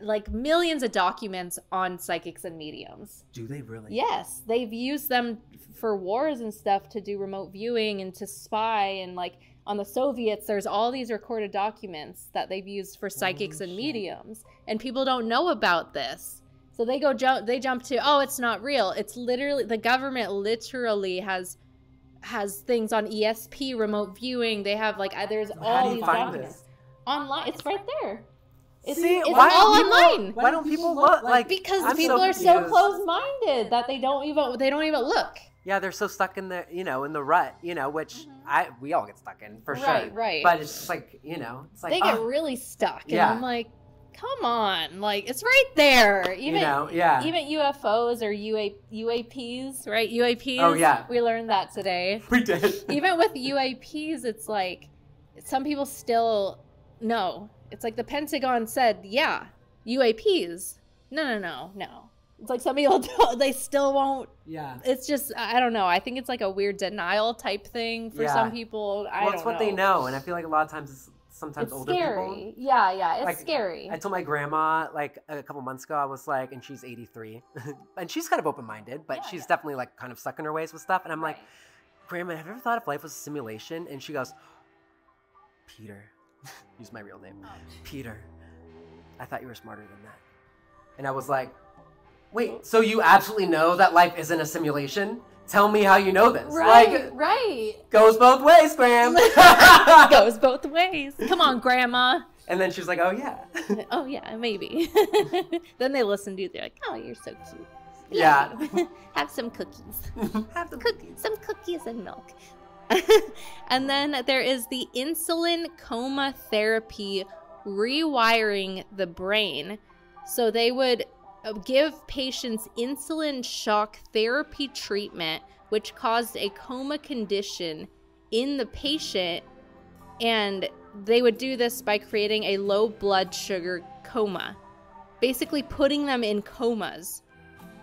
like millions of documents on psychics and mediums. Do they really? Yes, they've used them for wars and stuff to do remote viewing and to spy and like on the Soviets there's all these recorded documents that they've used for psychics and shit. mediums and people don't know about this. So they go jump they jump to oh it's not real. It's literally the government literally has has things on ESP remote viewing. They have like uh, there's How all do you these find documents this? online. It's right there. It's, See, it's why all don't people- online. Why don't people look like? Because I'm people so are so confused. close-minded that they don't even they don't even look. Yeah, they're so stuck in the you know in the rut, you know, which I we all get stuck in for Mm-hmm. Right, sure. right. But it's just like you know, it's like they get oh, really stuck, and Yeah. I'm like, come on, like it's right there. Even you know, yeah. even UFOs or UA, UAPs, right? UAPs. Oh, yeah. we learned that today. we did. even with UAPs, it's like some people still no. It's like the Pentagon said, yeah, UAPs. No, no, no, no. It's like some people don't, they still won't. yeah. It's just I don't know. I think it's like a weird denial type thing for Yeah. some people. I Well, it's what know. they know, and I feel like a lot of times it's sometimes It's older scary. people. Yeah, yeah, it's Like, scary. I told my grandma like a couple months ago, I was like, and she's 83, and she's kind of open minded, but Yeah, she's yeah. definitely like kind of stuck in her ways with stuff. And I'm like, Grandma, have you ever thought if life was a simulation? And she goes, Peter, use my real name, Oh. Peter. I thought you were smarter than that. And I was like, wait, so you absolutely know that life isn't a simulation? Tell me how you know this. Right, Like, right. goes both ways, Graham. Goes both ways. Come on, Grandma. and then she's like, oh yeah. Oh yeah, maybe. then they listen to you. They're like, "Oh, you're so cute." Yeah. Have some cookies. Have some Cook- some cookies and milk. and then there is the insulin coma therapy rewiring the brain. So they would Uh, give patients insulin shock therapy treatment, which caused a coma condition in the patient. And they would do this by creating a low blood sugar coma, basically putting them in comas.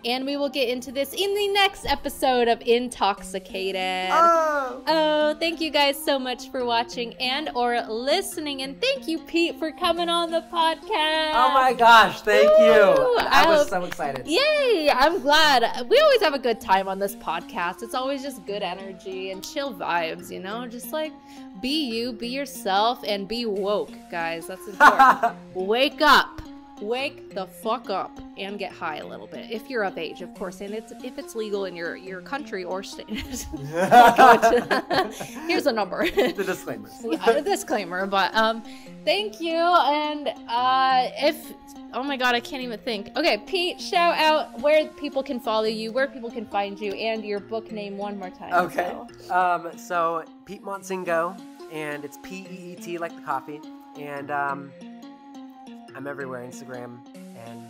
And we will get into this in the next episode of InTALKxicated. Oh. Oh, thank you guys so much for watching and or listening, and thank you, Peet, for coming on the podcast. Oh my gosh, thank Woo! you. I, I was hope- so excited. Yay! I'm glad. We always have a good time on this podcast. It's always just good energy and chill vibes, you know? Just like be you, be yourself, and be woke, guys. That's important. Wake up. Wake the fuck up and get high a little bit if you're of age, of course, and it's if it's legal in your your country or state. Here's a number. the disclaimers. yeah, a disclaimer, but um, thank you, and uh, if oh my god, I can't even think. Okay, Peet, shout out where people can follow you, where people can find you, and your book name one more time. Okay. so. Um, so Peet Montzingo, and it's P E E T like the coffee, and um, I'm everywhere, Instagram, and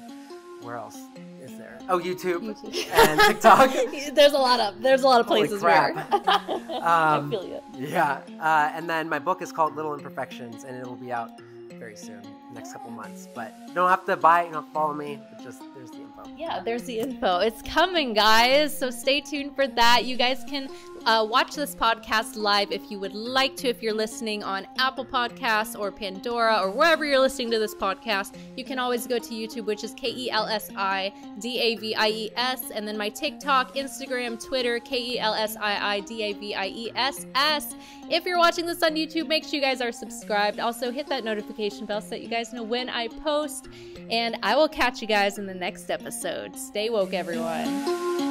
where else is there? Oh, YouTube, YouTube. and TikTok. there's a lot of there's a lot of places where. I Um, feel you. Yeah, uh, and then my book is called Little Imperfections, and it'll be out very soon, next couple months. But you don't have to buy it, you don't follow me. But just there's the info. Yeah, there's the info. It's coming, guys. So stay tuned for that. You guys can uh, watch this podcast live if you would like to. If you're listening on Apple Podcasts or Pandora or wherever you're listening to this podcast, you can always go to YouTube, which is K E L S I D A V I E S, and then my TikTok, Instagram, Twitter, K E L S I I D A V I E S S. If you're watching this on YouTube, make sure you guys are subscribed. Also, hit that notification bell so that you guys know when I post. And I will catch you guys in the next episode. Stay woke, everyone.